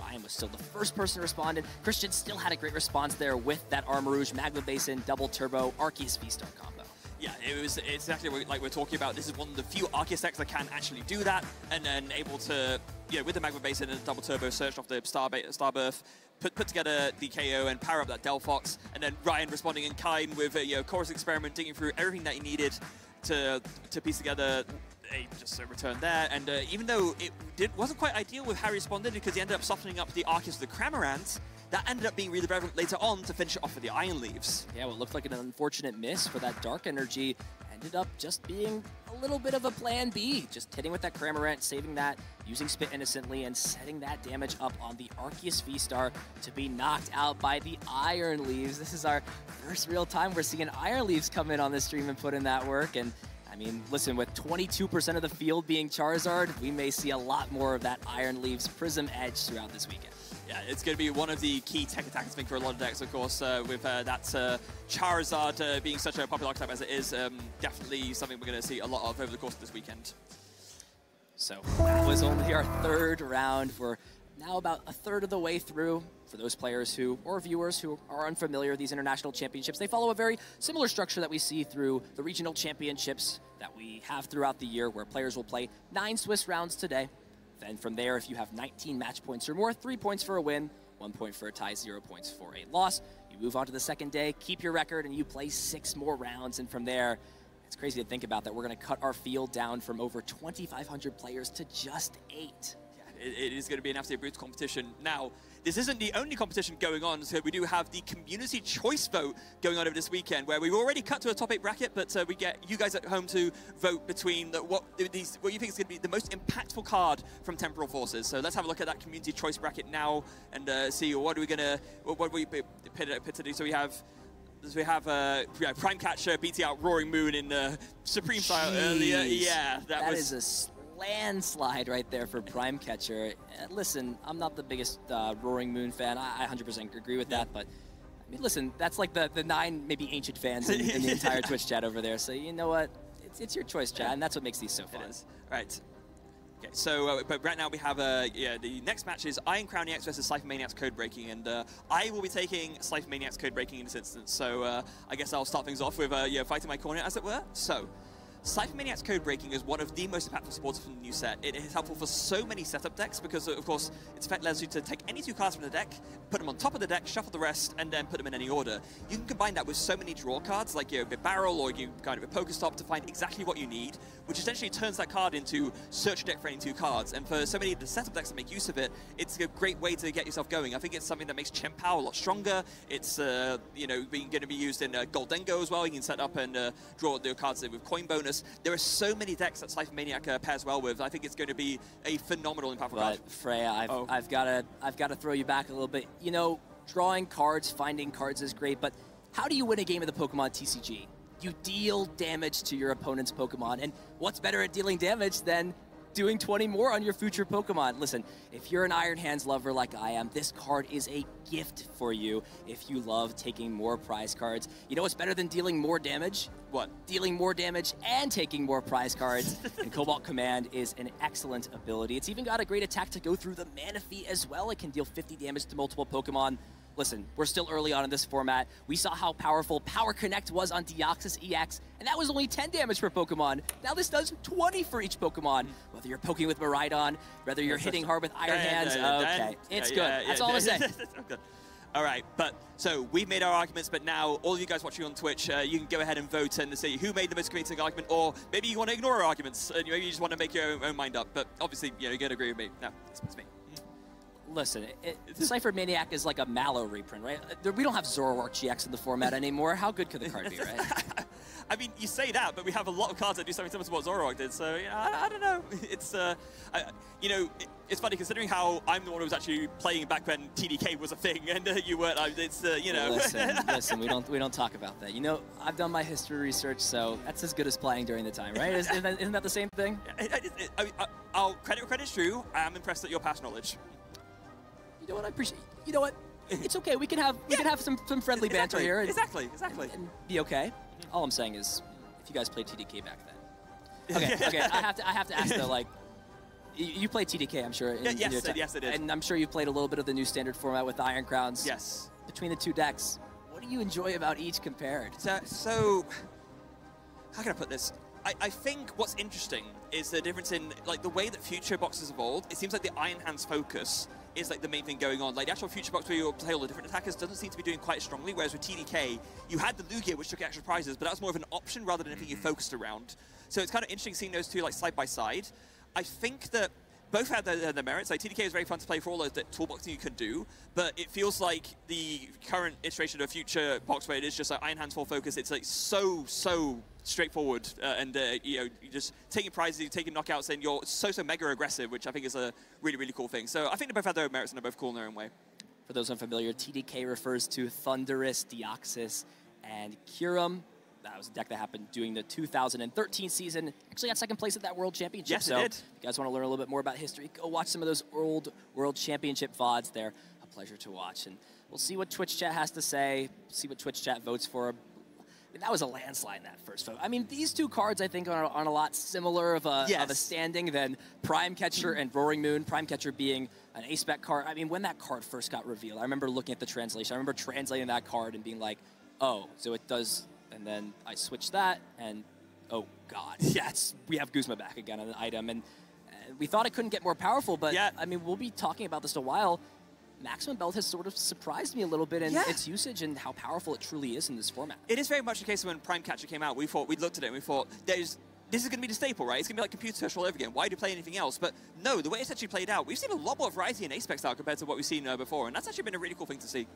Ryan was still the first person to respond, and Christian still had a great response there with that Armarouge, Magma Basin, Double Turbo, Arceus V-Star combo. Yeah, it was exactly like we're talking about. This is one of the few Arceus decks that can actually do that, and then able to, you know, with the Magma Basin and the Double Turbo, search off the Star Starbirth, put put together the KO and power up that Delphox, and then Ryan responding in kind with a you know, Colress Experiment, digging through everything that he needed to to piece together a just a return there. And uh, even though it did, wasn't quite ideal with how he responded because he ended up softening up the Arceus of the Cramorant, that ended up being really relevant later on to finish it off with the Iron Leaves. Yeah, what looked like an unfortunate miss for that Dark Energy ended up just being a little bit of a plan B. Just hitting with that Cramorant, saving that, using Spit innocently, and setting that damage up on the Arceus V-Star to be knocked out by the Iron Leaves. This is our first real time we're seeing Iron Leaves come in on this stream and put in that work. And I mean, listen, with 22% of the field being Charizard, we may see a lot more of that Iron Leaves Prism Edge throughout this weekend. Yeah, it's going to be one of the key tech attacks, I think, for a lot of decks, of course, uh, with uh, that uh, Charizard uh, being such a popular archetype as it is. Um, definitely something we're going to see a lot of over the course of this weekend. So that was only our third round. We're now about a third of the way through. For those players who, or viewers who are unfamiliar with these international championships, they follow a very similar structure that we see through the regional championships that we have throughout the year, where players will play nine Swiss rounds today. Then from there, if you have 19 match points or more, three points for a win, one point for a tie, zero points for a loss. You move on to the second day, keep your record, and you play six more rounds. And from there, it's crazy to think about that we're going to cut our field down from over 2,500 players to just eight. Yeah, it, it is going to be an absolute brutal competition. Now, this isn't the only competition going on, so we do have the community choice vote going on over this weekend, where we've already cut to a top eight bracket, but uh, we get you guys at home to vote between the, what these what you think is going to be the most impactful card from Temporal Forces. So let's have a look at that community choice bracket now and uh, see what are we going to what, we pit, to do. So we have. We have uh, yeah, Prime Catcher beating out Roaring Moon in uh, Supreme Style earlier. Yeah, that, that was is a landslide right there for Prime Catcher. Listen, I'm not the biggest uh, Roaring Moon fan. I, I 100% agree with that, but I mean, listen, that's like the, the nine maybe ancient fans in, in the entire Twitch chat over there. So you know what? It's, it's your choice, chat, and that's what makes these so fun. It is. Right. Okay, so uh, but right now we have uh, yeah the next match is Iron Crown EX versus Ciphermaniac's Codebreaking, and uh, I will be taking Ciphermaniac's Codebreaking in this instance. So uh, I guess I'll start things off with uh, yeah fighting my corner as it were. So. Ciphermaniac's Codebreaking is one of the most impactful supporters from the new set. It is helpful for so many setup decks because, of course, its effect allows you to take any two cards from the deck, put them on top of the deck, shuffle the rest, and then put them in any order. You can combine that with so many draw cards, like your Barrel or you kind of a Pokestop to find exactly what you need, which essentially turns that card into search deck for any two cards. And for so many of the setup decks that make use of it, it's a great way to get yourself going. I think it's something that makes Chien-Pao a lot stronger. It's, uh, you know, going to be used in uh, Gholdengo as well. You can set up and uh, draw the cards with coin bonus this. There are so many decks that Ciphermaniac uh, pairs well with. I think it's going to be a phenomenal impactful but card. Freya, I've, Oh. I've got to I've got to throw you back a little bit. You know, drawing cards, finding cards is great, but how do you win a game of the Pokemon TCG? You deal damage to your opponent's Pokemon, and what's better at dealing damage than doing 20 more on your future Pokemon? Listen, if you're an Iron Hands lover like I am, this card is a gift for you if you love taking more prize cards. You know what's better than dealing more damage? What? dealing more damage and taking more prize cards. and Cobalt Command is an excellent ability. It's even got a great attack to go through the Manaphy as well. It can deal 50 damage to multiple Pokemon. Listen, we're still early on in this format. We saw how powerful Power Connect was on Deoxys EX, and that was only 10 damage per Pokemon. Now this does 20 for each Pokemon. Whether you're poking with Miraidon, whether you're hitting hard with Iron Yeah, Hands, yeah, yeah, okay, it's good. That's all I'm saying. All right, but so we've made our arguments, but now all of you guys watching on Twitch, uh, you can go ahead and vote and see who made the most convincing argument, or maybe you want to ignore our arguments and maybe you just want to make your own, own mind up. But obviously, you know, you're going to agree with me. No, it's, it's me. Listen, it, Ciphermaniac is like a Mallow reprint, right? Uh, We don't have Zoroark GX in the format anymore. How good could the card be, right? I mean, you say that, but we have a lot of cards that do something similar to what Zoroark did. So, you know, I, I don't know. It's, uh, I, you know, it, it's funny considering how I'm the one who was actually playing back when TDK was a thing, and uh, you weren't. Uh, it's, uh, you know. listen, listen, we don't we don't talk about that. You know, I've done my history research, so that's as good as playing during the time, right? Is, isn't, that, isn't that the same thing? I, I, I, I, I'll credit where credit's true. I am impressed at your past knowledge. You know what? I appreciate. You know what? It's okay. We can have we can have some some friendly banter here and, Exactly, exactly. and be okay. All I'm saying is, if you guys played TDK back then, okay, okay. I have to I have to ask though, like. You played TDK, I'm sure. in- Yeah, in yes, your time. yes, I did. And I'm sure you played a little bit of the new standard format with Iron Crowns. Yes. Between the two decks, what do you enjoy about each compared? So, so how can I put this? I, I think what's interesting is the difference in like the way that Future boxes evolved. It seems like the Iron Hands focus is like the main thing going on. Like the actual Future Box where you play all the different attackers doesn't seem to be doing quite strongly. Whereas with TDK, you had the Lugia which took extra prizes, but that was more of an option rather than anything you mm-hmm. focused around. So it's kind of interesting seeing those two like side by side. I think that both had their, their merits. Like TDK is very fun to play for all those that toolboxing you can do, but it feels like the current iteration of Future Box where it is just like Iron Hands full focus. It's like so so straightforward, uh, and uh, you know just taking prizes, you're taking knockouts, and you're so so mega aggressive, which I think is a really really cool thing. So I think they both have their merits and they're both cool in their own way. For those unfamiliar, TDK refers to Thundurus, Deoxys, and Kyurem. That was a deck that happened during the 2013 season. Actually got second place at that World Championship. Yes, it so did. if you guys want to learn a little bit more about history, go watch some of those old World Championship VODs. They're a pleasure to watch. And we'll see what Twitch chat has to say, see what Twitch chat votes for. Mean, that was a landslide in that first vote. I mean, these two cards, I think, are on a lot similar of a, of a standing than Prime Catcher and Roaring Moon. Prime Catcher being an ace spec card. I mean, when that card first got revealed, I remember looking at the translation. I remember translating that card and being like, oh, so it does. And then I switched that, and oh god, yes, we have Guzma back again on an item. And we thought it couldn't get more powerful, but Yeah. I mean, we'll be talking about this in a while. Maximum Belt has sort of surprised me a little bit in Yeah. its usage and how powerful it truly is in this format. It is very much the case when Prime Catcher came out. We thought we looked at it and we thought there's this is going to be the staple, right? It's going to be like computer search all over again. Why do you play anything else? But no, the way it's actually played out, we've seen a lot more variety in Ace Spec style compared to what we've seen uh, before, and that's actually been a really cool thing to see.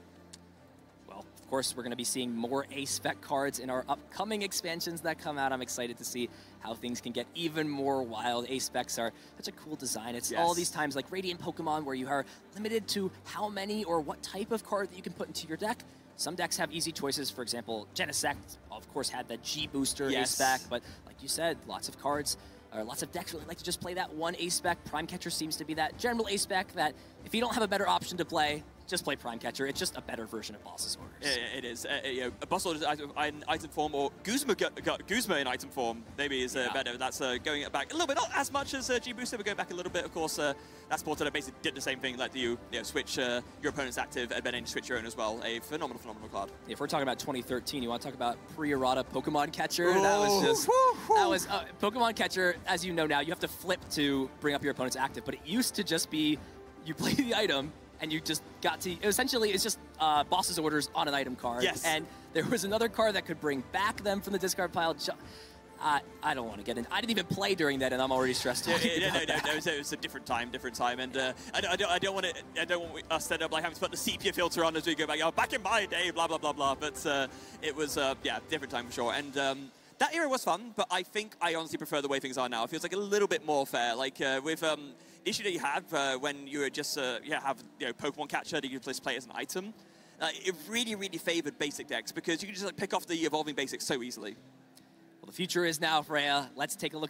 Of course, we're going to be seeing more ace spec cards in our upcoming expansions that come out. I'm excited to see how things can get even more wild. Ace specs are such a cool design. It's all these times like Radiant Pokemon where you are limited to how many or what type of card that you can put into your deck. Some decks have easy choices. For example, Genesect, of course, had the G booster Yes. ace spec, but like you said, lots of cards. Or lots of decks really like to just play that one ace spec. Prime Catcher seems to be that general ace spec that if you don't have a better option to play, just play Prime Catcher. It's just a better version of Boss's Orders. Uh, it is. Uh, you know, a boss order in item form or Guzma, Guzma in item form maybe is uh, Yeah. better. That's uh, going back a little bit, not as much as uh, G Booster, but going back a little bit. Of course, uh, that Sportada basically did the same thing, let you, you know, switch uh, your opponent's active and then switch your own as well. A phenomenal, phenomenal card. If we're talking about 2013, you want to talk about pre-errata Pokemon Catcher? that was just that was uh, Pokemon Catcher. As you know now, you have to flip to bring up your opponent's active, but it used to just be you play the item and you just got to essentially it's just uh, boss's orders on an item card. Yes. And there was another card that could bring back them from the discard pile. Ju- I, I don't want to get in. I didn't even play during that, and I'm already stressed. Yeah, yeah, no, no, no, no, it was, it was a different time, different time, and uh, I, don't- I don't, I don't want to, I don't want us to end up like having to put the sepia filter on as we go back. Oh, back in my day, blah blah blah blah. But uh, it was, uh, yeah, different time for sure. And um, that era was fun, but I think I honestly prefer the way things are now. It feels like a little bit more fair. Like uh, with um, issue that you have uh, when you were just uh, yeah have you know Pokemon Catcher that you just play as an item. It really, really favored basic decks because you can just like, pick off the evolving basics so easily. Well, the future is now, Freya. Let's take a look at